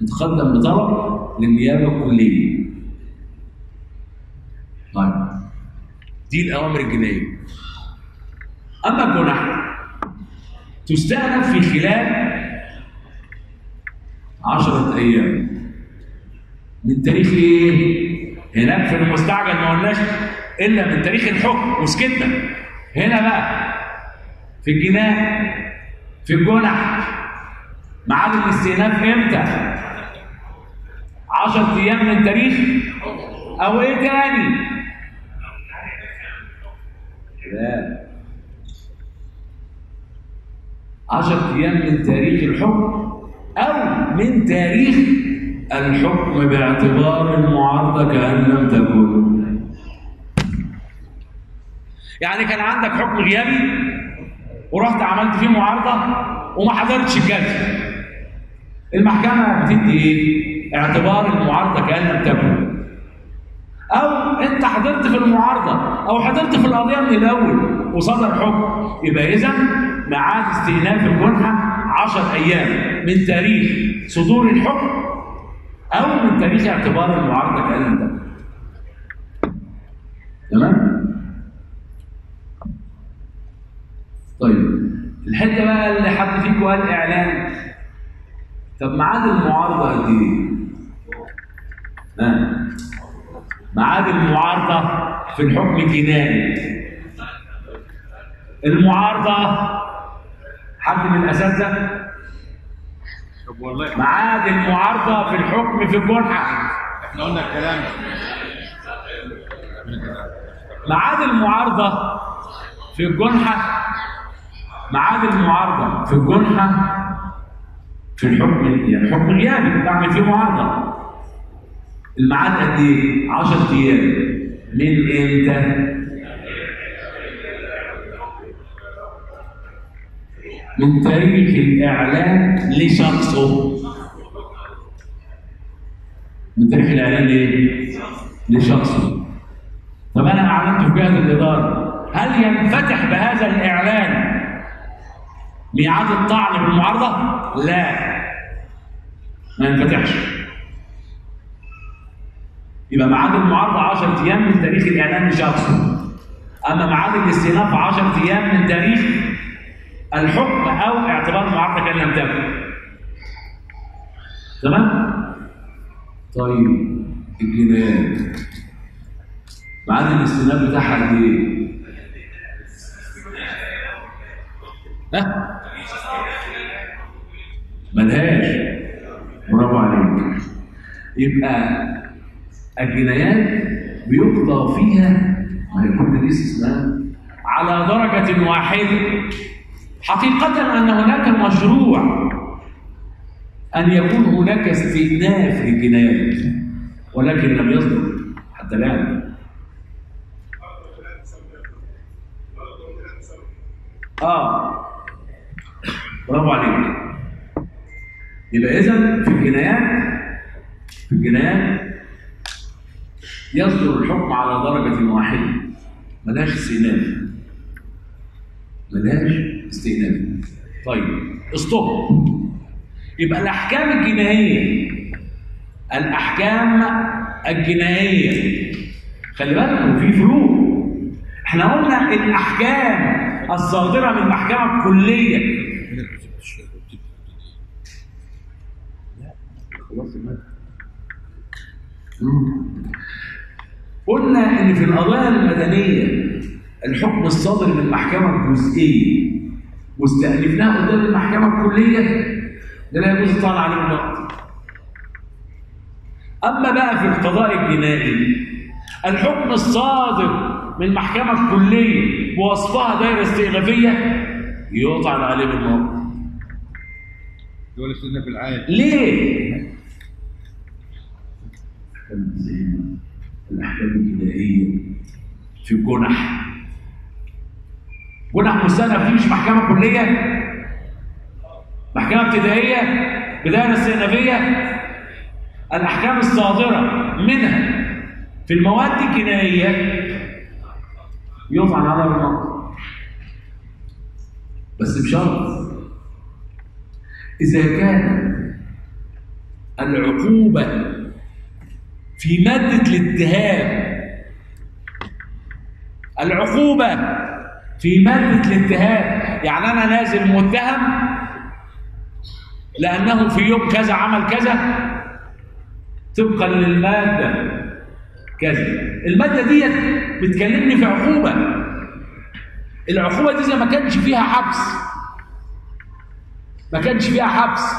تتقدم بطلب للنيابة الكلية. طيب. دي الأوامر الجنائية. أما الجنح تستأنف في خلال عشرة أيام. من تاريخ إيه؟ هناك في المستعجل ما قلناش إلا من تاريخ الحكم وسكتنا. هنا بقى في الجناح في الجنح ميعاد الاستئناف إمتى؟ 10 أيام من تاريخ أو إيه تاني؟ لا 10 أيام من تاريخ الحكم أو من تاريخ الحكم باعتبار المعارضة كأن لم تكن. يعني كان عندك حكم غيابي ورحت عملت فيه معارضة وما حضرتش الجلسه المحكمة بتدي إيه؟ اعتبار المعارضة كان لم تكن أو أنت حضرت في المعارضة أو حضرت في القضية من الأول وصدر حكم. يبقى اذا ميعاد استئناف الجنحة 10 أيام من تاريخ صدور الحكم أو من تاريخ اعتبار المعارضة كان لم تكن تمام؟ طيب الحتة بقى اللي حد فيكم قال إعلان. طب ميعاد المعارضة قد إيه؟ ها ميعاد المعارضة في الحكم الجنائي المعارضة حد من والله ميعاد المعارضة في الحكم في الجنحه إحنا قلنا الكلام. ده ميعاد المعارضة في الجنحه ميعاد المعارضة في الجنحه في الحكم يعني حكم غيابي بعمل فيه معارضة. الميعاد قد إيه؟ 10 أيام. من إمتى؟ من تاريخ الإعلان لشخصه. من تاريخ الإعلان لايه؟ لشخصه. طب أنا أعلنت في جهة الإدارة. هل ينفتح بهذا الإعلان ميعاد الطعن بالمعارضه؟ لا. ما ينفتحش. يبقى ميعاد المعارضه 10 أيام من تاريخ الإعلان لشخصه أما ميعاد الاستئناف 10 أيام من تاريخ الحكم أو اعتبار المعارضه كان لم تكن. تمام؟ طيب الجنايات ميعاد الاستئناف بتاعها قد إيه؟ ها؟ ملهاش. برافو عليك. يبقى الجنايات بيقضى فيها ما يكون استثناء على درجة واحدة حقيقة أن هناك مشروع أن يكون هناك استئناف للجنايات ولكن لم يصدر حتى الآن. آه. برافو عليك. يبقى إذا في الجنايات في الجنايات يصدر الحكم على درجة واحدة. ملهاش استئناف. ملهاش استئناف. طيب استوب يبقى الأحكام الجنائية. الأحكام الجنائية. خلي بالكم في فروق. إحنا قلنا الأحكام الصادرة من المحكمة الكلية. خلاص قلنا إن في القضايا المدنية الحكم الصادر من المحكمه الجزئية واستأنفناه قدام المحكمة الكلية ده لا يجوز الطعن عليه النقد أما بقى في القضاء الجنائي الحكم الصادر من المحكمة الكلية بوصفها دائره استئنافية يطعن عليه بالنقد دول الاستئناف العام ليه؟ الأحكام الجنائية في جنح جنح مستأنف دي مش محكمة كلية. محكمة ابتدائية بداية استئنافية الأحكام الصادرة منها في المواد الجنائية يطعن على النقد بس بشرط إذا كان العقوبة في مادة الاتهام. العقوبة في مادة الاتهام. يعني أنا نازل متهم لأنه في يوم كذا عمل كذا. طبقا للمادة كذا. المادة ديت بتكلمني في عقوبة. العقوبة دي إذا ما كانش فيها حبس. ما كانش فيها حبس.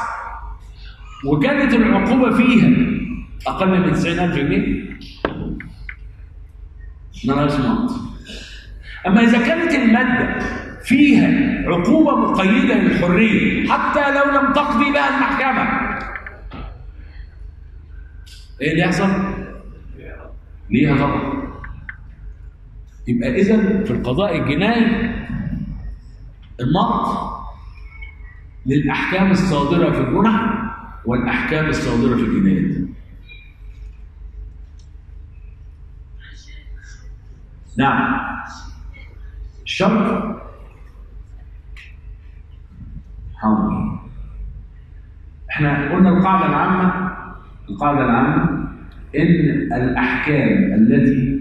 وكانت العقوبة فيها. أقل من 90000 جنيه؟ مالهاش نقط أما إذا كانت المادة فيها عقوبة مقيدة للحرية حتى لو لم تقضي بها المحكمة. إيه اللي يحصل؟ ليها طبعا. يبقى إذا في القضاء الجنائي النقد للأحكام الصادرة في الجنح والأحكام الصادرة في الجنايات نعم. الشرط حاضر إحنا قلنا القاعدة العامة القاعدة العامة إن الأحكام التي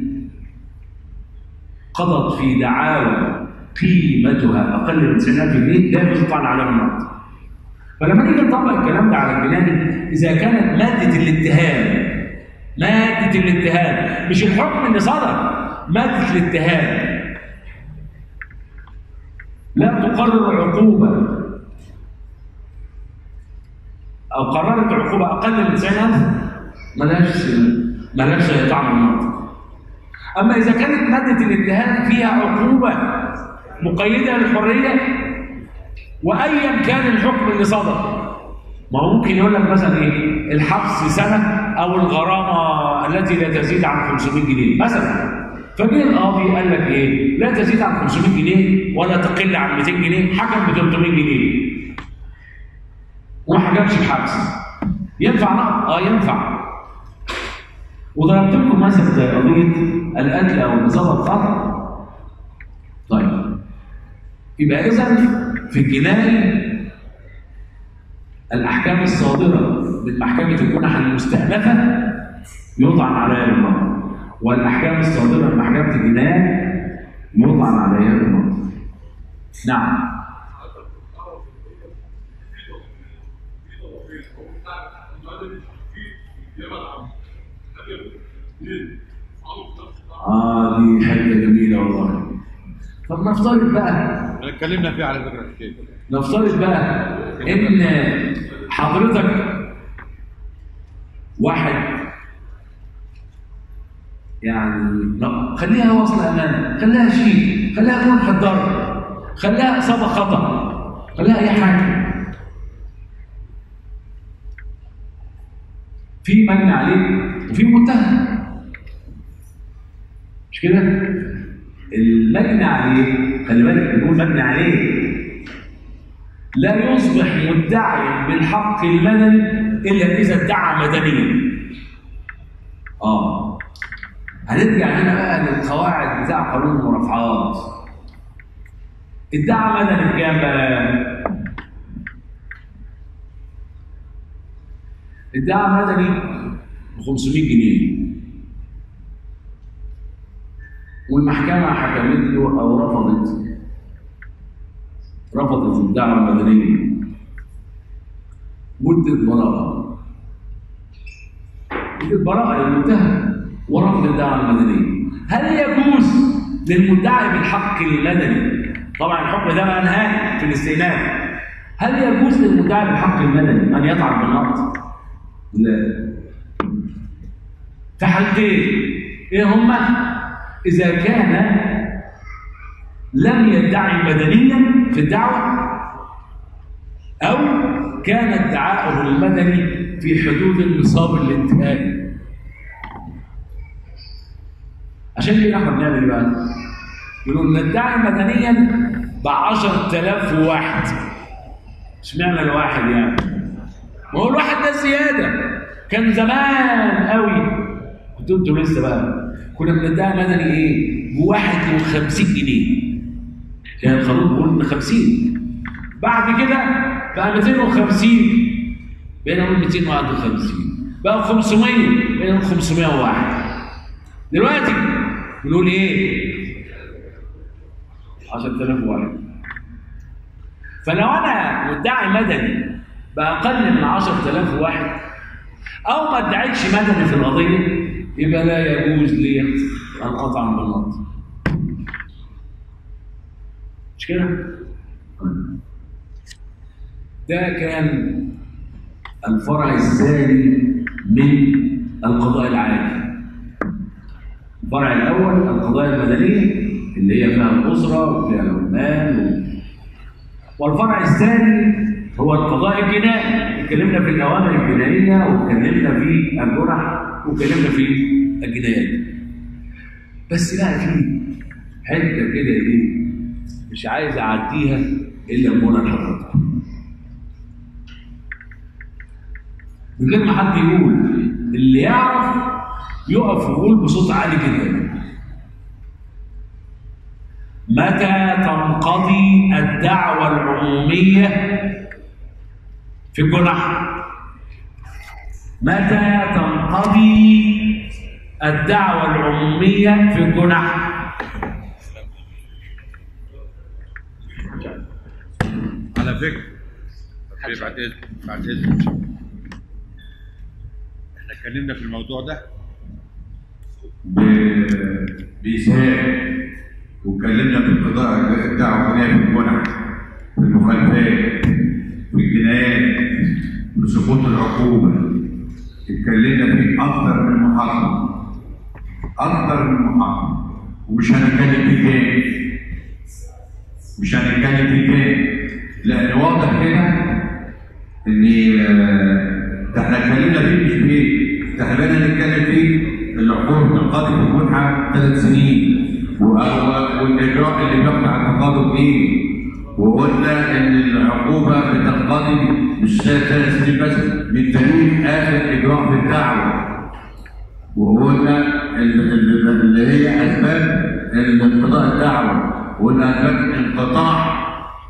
قضت في دعاوى قيمتها أقل من 90000 جنيه لا الطعن عليها النقد فلما نيجي نطبق الكلام ده على الجنائي إذا كانت مادة الاتهام مادة الاتهام مش الحكم اللي صدر مادة الاتهام. لا تقرر عقوبة. أو قررت عقوبة أقل من 90000 ملهاش ملهاش طعم النقد أما إذا كانت مادة الاتهام فيها عقوبة مقيدة للحرية وأيا كان الحكم اللي صدر ما هو ممكن يقول لك مثلا إيه؟ الحبس سنة أو الغرامة التي لا تزيد عن 500 جنيه مثلا. فجه القاضي قال لك إيه؟ لا تزيد عن 500 جنيه ولا تقل عن 200 جنيه، حكم ب 300 جنيه. وما حكمش بحبس. ينفع نقد؟ آه ينفع. وضربت لكم مثل زي قضية القتل أو الإصابة الخطا طيب يبقى إذا في الجنائي الأحكام الصادرة من محكمه الجنح المستأنفه يطعن عليها بالنار والاحكام الصادره من محكمه الجنايات يطعن عليها بالنار نعم. آه دي حتة جميلة والله. طب نفترض بقى اتكلمنا فيه على فكرة كده نفترض بقى إن حضرتك واحد يعني لا خليها وصل أمان خليها شيء خليها جرح الضرب خليها اصابه خطأ خليها أي حاجة. في مجني عليه وفي متهم مش كده؟ المجني عليه خلي بالك يكون مجني عليه لا يصبح مدعيا بالحق المدني إلا إذا ادعى مدنيا. آه. هنرجع هنا بقى للقواعد بتاع قانون المرافعات. ادعى مدني بكام بقى؟ ادعى مدني ب 500 جنيه. والمحكمة حكمت له أو رفضت. رفضت الدعوة المدنية. مدة براءة. مدة براءة للمتهم ورفض الدعوة المدنية هل يجوز للمدعي بالحق المدني؟ طبعا الحكم ده منهاج في الاستئناف. هل يجوز للمدعي بالحق المدني أن يطعن بالنقد؟ لا. في حالتين. إيه هما؟ إذا كان لم يدعي مدنيا في الدعوة أو كان ادعاؤه المدني في حدود النصاب الانتهائي. عشان كده إحنا بنعمل إيه بقى؟ يقولوا ندعي مدنيا ب 10000 واحد. اشمعنى الواحد يعني؟ ما هو الواحد ده زيادة. كان زمان قوي. كنتوا أنتوا لسه بقى؟ كنا بندعي مدني إيه؟ ب 51 جنيه. كان القانون بيقول 50 بعد كده بقى 250 بقينا نقول 251 بقى 500 بقينا نقول 501 دلوقتي بنقول إيه؟ 10000 واحد فلو أنا مدعي مدني بأقل من 10000 واحد أو ما ادعيتش مدني في القضية يبقى لا يجوز لي أن اطعن بالنقد مش كده؟ ده كان الفرع الثاني من القضاء العادي الفرع الأول القضايا المدنية اللي هي فيها الأسرة وفيها العمال والفرع الثاني هو القضاء الجنائي. اتكلمنا في الأوامر الجنائية واتكلمنا في الجرح واتكلمنا في الجنايات. بس بقى في حتة كده إيه مش عايز أعديها إلا لما لحضرتك. من غير ما حد يقول اللي يعرف يقف ويقول بصوت عالي جدا. متى تنقضي الدعوة العمومية في الجنح متى تنقضي الدعوة العمومية في الجنح على فكرة. طيب بعد اذنك بعد اذنك إحنا اتكلمنا في الموضوع ده. بيساعد واتكلمنا في القضاء الدعوة الجنائية في الجنح في المخالفات في الجنايات في سقوط العقوبة اتكلمنا في أكثر من محاضرة أكثر من محاضرة. ومش هنتكلم فيه تاني. مش هنتكلم فيه تاني. لأن واضح كده إن آه، ده إحنا اتكلمنا فيه مش فيه. ده إحنا بقينا نتكلم فيه العقوبة بتنقضي في الجنحة ثلاث سنين. والإجراء اللي بيقع على التقاضي إيه وقلنا إن العقوبة بتنقضي مش ثلاث سنين بس من تاريخ آخر إجراء في الدعوة. وقلنا ال- ال- اللي هي أسباب انقضاء الدعوة. وقلنا أسباب انقطاع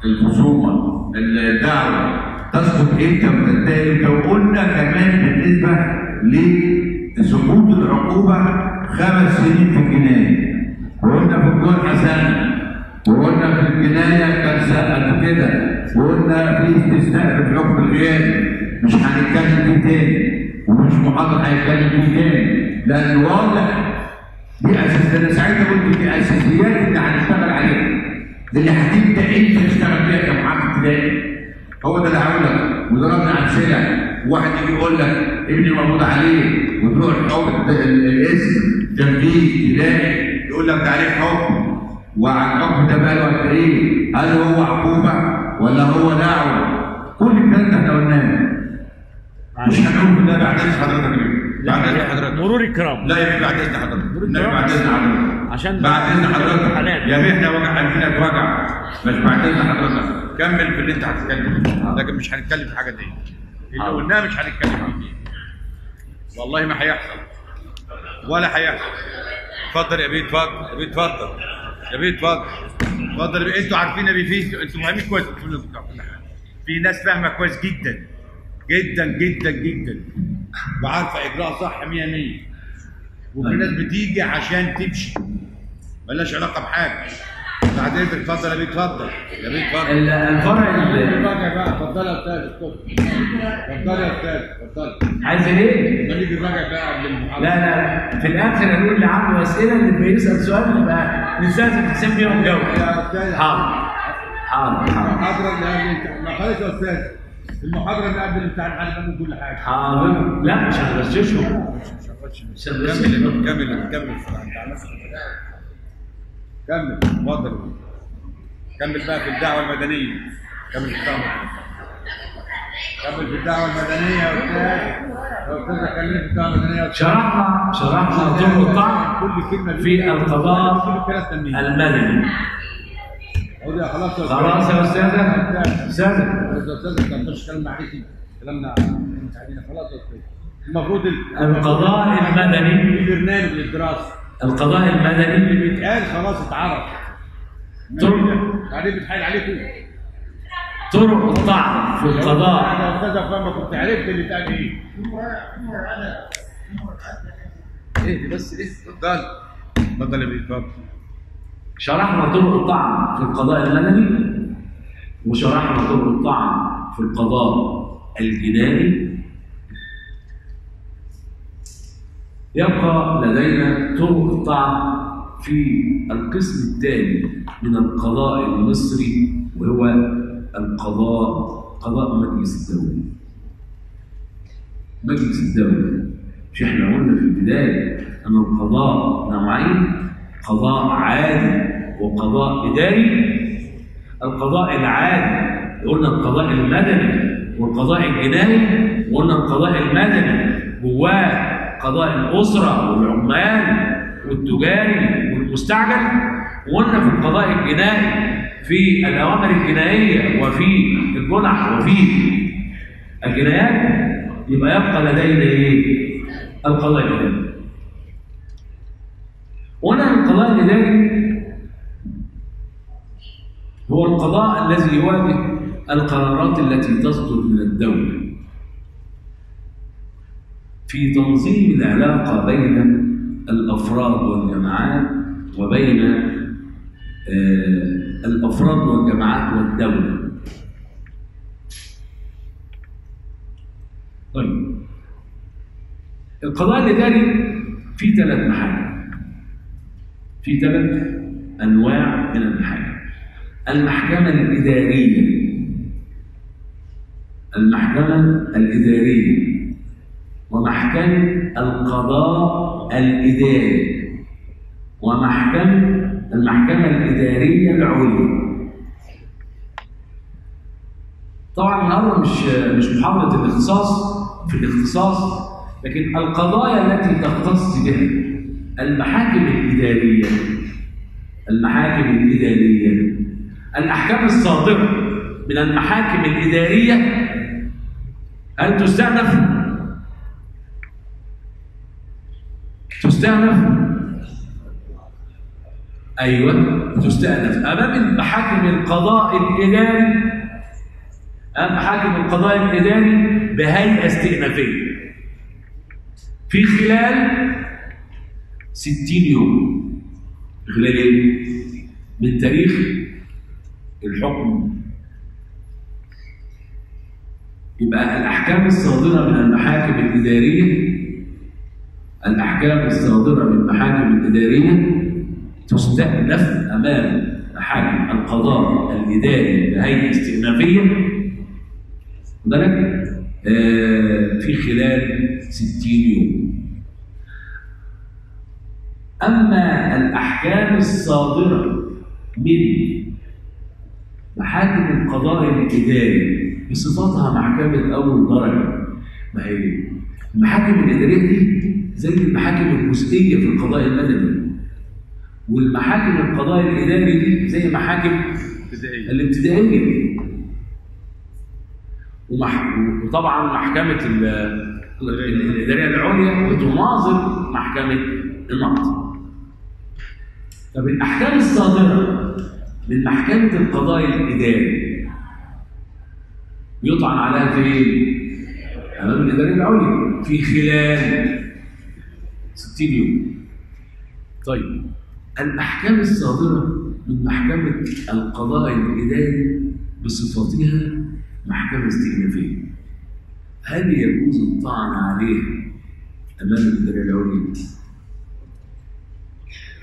الخصومة الدعوة. تسقط إمتى وتنتهي إمتى؟ وقلنا كمان بالنسبة لسقوط العقوبة خمس سنين في الجناية. وقلنا في الجرح سنة. وقلنا في الجناية كان سنه كده وقلنا في استثناء في الحكم الغيابي مش هنتكلم فيه تاني. ومش محاضر هيتكلم فيه تاني. لأن واضح دي أساس. أنا ساعتها قلت دي أساسيات اللي هنشتغل عليها. اللي هتبدأ إنت تشتغل فيها كمحامي ابتدائي. هو ده اللي هقول لك. وضربنا امثله واحد يجي يقول لك ابني مقبوض عليه وتروح تحط ال- الاسم تنفيذ تلاقي يقول لك عليه حكم. وعلى الحكم ده بقى له قد إيه؟ هل هو عقوبة ولا هو دعوة؟ كل الكلام ده إحنا قلناه. مش هنقول ده بعد إذن حضرتك. ليه؟ بعد إذن حضرتك. مرور الكرام. لا يا بعد إذن حضرتك. النبي بعد إذن حضرتك. عشان بعد إذن حضرتك. يا بيه وجع عندنا وجع مش بعد إذن حضرتك. كمل في اللي أنت هتتكلم. لكن مش هنتكلم في حاجة دي اللي قلناه مش هنتكلم فيه والله ما هيحصل ولا هيحصل اتفضل يا بيه اتفضل يا بيه اتفضل يا بيه اتفضل اتفضل أنتوا عارفين يا بيه في أنتوا فاهمين كويس. في ناس فاهمة كويس جدا. جدا جدا جدا. وعارفة إجراء صح 100 100 وفي ناس بتيجي عشان تمشي. ملهاش علاقة بحاجة. بعد اذنك اتفضل يا بيه اتفضل. يا بيه اتفضل. ال- الفرع ال- الراجع بقى. اتفضل يا أستاذ اتفضل. يا أستاذ اتفضل. عايز إيه؟ ما نيجي بقى قبل المحاضره لا لا في الآخر هنقول اللي عنده اسئله اللي بيسال سؤال يبقى نستأذن حسين بيهم جو يا أستاذ. حاضر حاضر حاضر. المحاضرة اللي قبل الامتحان ما خلاص يا أستاذ. المحاضرة اللي قبل الامتحان هنعمل كل حاجة. حاضر. لا مش هنغششهم. مش هنغششهم كمل. كمل كمل. اتفضل كمل بقى في الدعوة المدنية. كمل في الدعوة كمل في الدعوة المدنية أستاذ. أستاذ كمل في الدعوة المدنية يا أستاذ. شرحنا شرحنا طرق الطعن كل كلمة في القضاء المدني. خلاص يا. خلاص يا استاذه استاذه يا أستاذ. أنت مش كلام معرفي كلامنا خلاص يا أستاذ. المفروض ال- القضاء المدني. برنامج للدراسة. القضاء المدني اللي بيتقال خلاص اتعرف. طرق. بعدين بيتحايل عليكم طرق الطعن في القضاء. أنا أستاذ فاهم كنت عرفت اللي اتقال إيه. إيه بس إيه اتفضل. اتفضل يا بيه اتفضل. شرحنا طرق الطعن في القضاء المدني وشرحنا طرق الطعن في القضاء الجنائي يبقى لدينا طرق في القسم الثاني من القضاء المصري وهو القضاء قضاء مجلس الدولة. مجلس الدولة. مش إحنا قلنا في البداية أن القضاء نوعين قضاء عادي وقضاء إداري. القضاء العادي قلنا القضاء المدني والقضاء الجنائي وقلنا القضاء المدني جواه قضاء الأسرة والعمال والتجاري والمستعجل وقلنا في القضاء الجنائي في الأوامر الجنائية وفي الجنح وفي الجنايات يبقى يبقى لدينا إيه؟ القضاء الإداري وهنا القضاء الإداري هو القضاء الذي يواجه القرارات التي تصدر من الدولة في تنظيم العلاقة بين الأفراد والجماعات وبين آه، الأفراد والجماعات والدولة. طيب. القضاء الإداري فيه ثلاث محاكم في ثلاث أنواع من المحاكم المحكمة الإدارية. المحكمة الإدارية. ومحكمة القضاء الإداري. ومحكمة المحكمة الإدارية العليا. طبعا النهارده مش مش محاضرة الاختصاص في الاختصاص لكن القضايا التي تختص بها المحاكم الإدارية. المحاكم الإدارية. الأحكام الصادرة من المحاكم الإدارية. هل تستأنف؟ بتستأنف أيوه بتستأنف امام المحاكم القضاء الإداري امام محاكم القضاء الإداري بهيئة استئنافية في خلال 60 يوم خلال إيه؟ من تاريخ الحكم يبقى الأحكام الصادرة من المحاكم الإدارية الأحكام الصادرة من المحاكم الإدارية تستأنف أمام محاكم القضاء الإداري بهيئة استئنافية. بالك؟ آه في خلال 60 يوم. أما الأحكام الصادرة من محاكم القضاء الإداري بصفتها محكمة أول درجة ما هي؟ المحاكم الإدارية دي زي المحاكم الجزئية في القضاء المدني والمحاكم القضاء الإداري دي زي محاكم ابتدائية. الابتدائية. ومح... وطبعا محكمة ال... ال- الإدارية العليا بتناظر محكمة النقد. طب الأحكام الصادرة من محكمة القضاء الإداري يطعن عليها في أمام الإدارية العليا. في خلال 60 يوم. طيب الأحكام الصادرة من محكمة القضاء الإداري بصفتها محكمة استئنافية. هل يجوز الطعن عليه أمام الإدارية العليا؟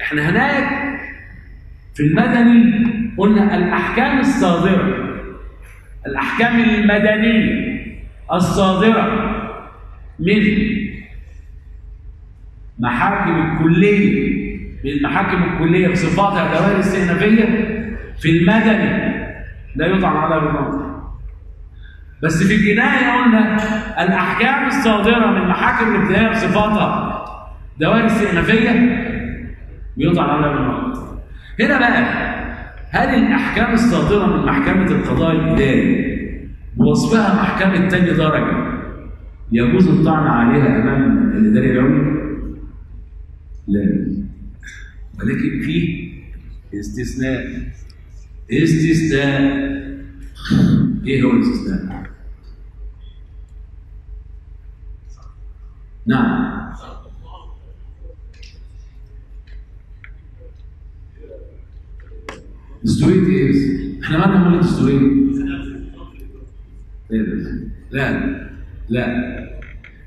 إحنا هناك في المدني قلنا الأحكام الصادرة. الأحكام المدنية الصادرة من محاكم الكلية المحاكم الكلية بصفاتها دوائر استئنافية في المدني لا يطعن عليها بالنار بس في الجناية قلنا الأحكام الصادرة من محاكم الابتدائية بصفاتها دوائر استئنافية بيطعن عليها بالنار هنا بقى هل الأحكام الصادرة من محكمة القضاء الإداري بوصفها محكمة تاني درجة يجوز الطعن عليها أمام الإداري العليا؟ لا ولكن فيه استثناء. استثناء. إيه هو الاستثناء؟ نعم. دستورية إيه؟ إحنا مالنا مال الدستورية؟ لا. لا.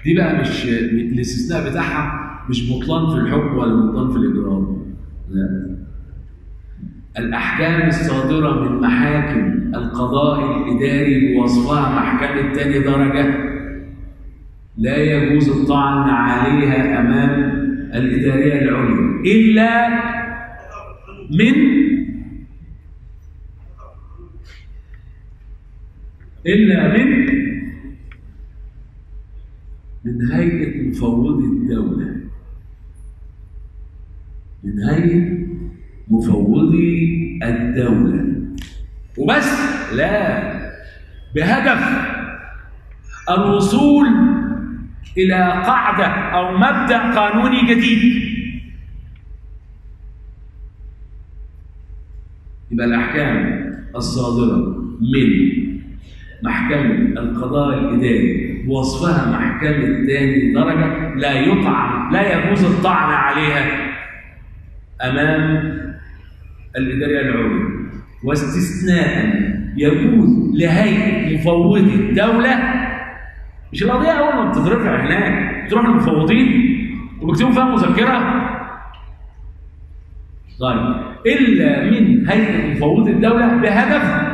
دي بقى مش الاستثناء بتاعها. مش بطلان في الحكم ولا بطلان في الإجرام. لا. الأحكام الصادرة من محاكم القضاء الإداري بوصفها محكمة تاني درجة. لا يجوز الطعن عليها أمام الإدارية العليا. إلا من إلا من من هيئة مفوضي الدولة. هيئه مفوضي الدولة. وبس لا. بهدف الوصول إلى قاعدة أو مبدأ قانوني جديد. يبقى الأحكام الصادرة من محكمة القضاء الإداري بوصفها محكمة ثاني درجة لا يطعن لا يجوز الطعن عليها. أمام الاداريه العليا واستثناء يجوز لهيئة مفوضي الدولة. مش القضية أول ما بتترفع هناك. تروح للمفوضين وبيكتبوا فيها مذكرة. طيب. إلا من هيئة مفوضي الدولة بهدف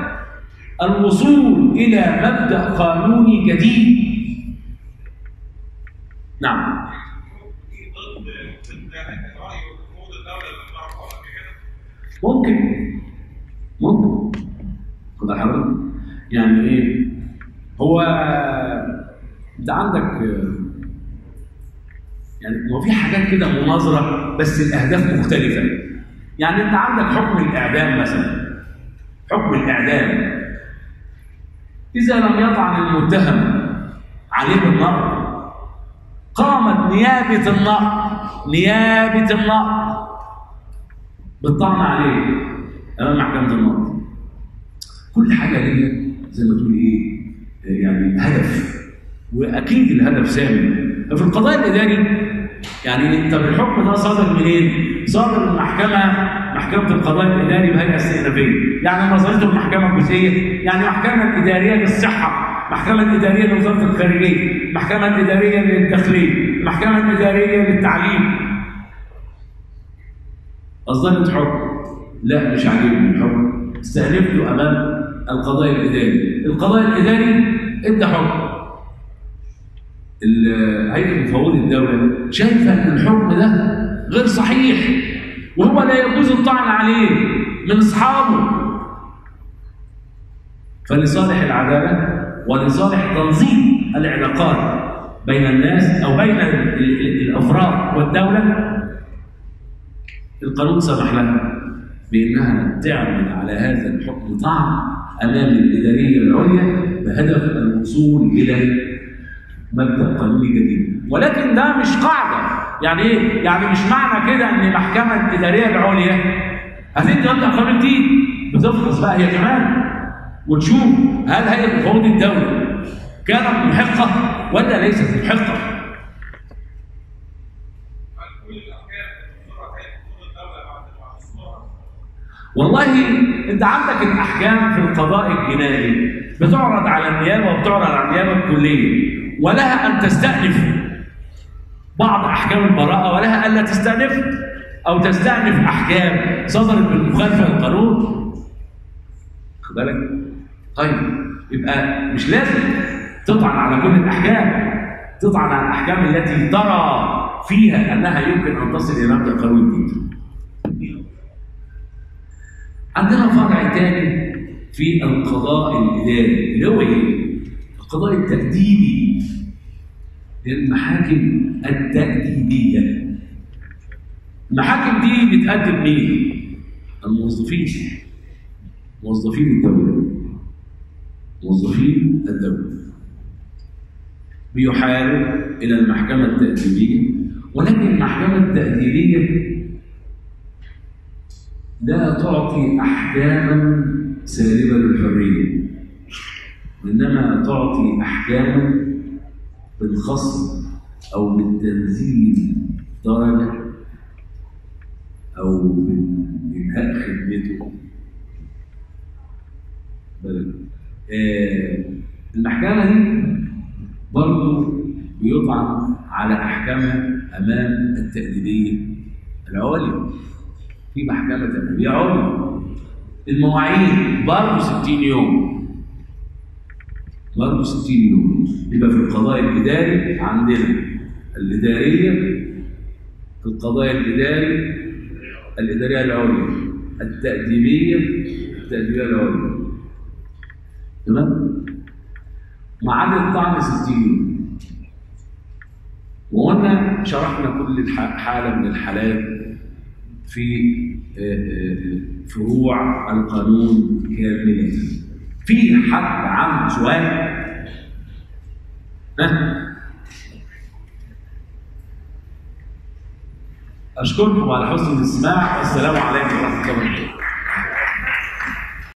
الوصول إلى مبدأ قانوني جديد. نعم. ممكن. ممكن. خد حضرتك يعني إيه؟ هو أنت عندك يعني هو في حاجات كده مناظرة بس الأهداف مختلفة. يعني أنت عندك حكم الإعدام مثلا. حكم الإعدام. إذا لم يطعن المتهم عليه بالنار قامت نيابة النقد نيابة النقض بالطعن عليه. امام محكمه النقض كل حاجة ليها زي ما تقول إيه يعني هدف. وأكيد الهدف سامي. ففي القضاء الإداري يعني أنت الحكم ده صادر منين؟ صادر من محكمه محكمة القضاء الإداري بهيئة استئنافية، يعني نظرته المحكمة الجزئية، يعني محكمة إدارية للصحة، محكمة إدارية لوزارة الخارجية، محكمة إدارية للداخلية، محكمة إدارية للتعليم. اصدرت حكم لا مش عاجبني الحكم استأنفته أمام القضاء الاداري، القضاء الاداري ادى حكم هيئة مفوضي الدولة شايفة إن الحكم ده غير صحيح وهو لا يجوز الطعن عليه من أصحابه. فلصالح العدالة ولصالح تنظيم العلاقات بين الناس أو بين ال- ال- الأفراد والدولة القانون سمح لها بأنها تعمل على هذا الحكم طعن أمام الإدارية العليا بهدف الوصول إلى مبدا قانوني جديد. ولكن ده مش قاعدة. يعني إيه؟ يعني مش معنى كده إن المحكمه الإدارية العليا هتدي مبدا قانوني جديد. بتفحص بقى هي كمان وتشوف هل هيئه مفوض الدولة كانت محقة ولا ليست محقة. والله انت عندك الاحكام في القضاء الجنائي بتعرض على النيابة وبتعرض على النيابة الكلية ولها أن تستأنف بعض احكام البراءة ولها الا تستأنف أو تستأنف احكام صدرت بالمخالفه للقانون خد بالك؟ طيب يبقى مش لازم تطعن على كل الاحكام تطعن على الاحكام التي ترى فيها أنها يمكن أن تصل إلى مبدا قانوني جديد عندنا فرع تاني في القضاء الإداري. اللي هو إيه؟ القضاء التأديبي للمحاكم التأديبية. المحاكم دي بتأدب مين؟ الموظفين. موظفين الدولة. موظفين الدولة. بيحالوا إلى المحكمة التأديبية ولكن المحكمة التأديبية لا تعطي أحكاما سالبة للحرية إنما تعطي أحكاما بالخصم أو بالتنزيل درجة أو بإنهاء خدمته. آه، المحكمة دي برضو بيطعن على أحكامها أمام التأديبية العليا. في محكمة تأديبية عليا المواعيد برضه 60 يوم. برضه 60 يوم. يبقى في القضاء الإداري عندنا الإدارية القضاء الإداري الإدارية العليا التأديبية التأديبية العليا. تمام؟ ميعاد الطعن 60 يوم. وقلنا شرحنا كل حالة من الحالات. في آه، آه، فروع القانون كاملة في حد عنده سؤال؟ أشكركم على حسن الاستماع. والسلام عليكم ورحمة الله وبركاته.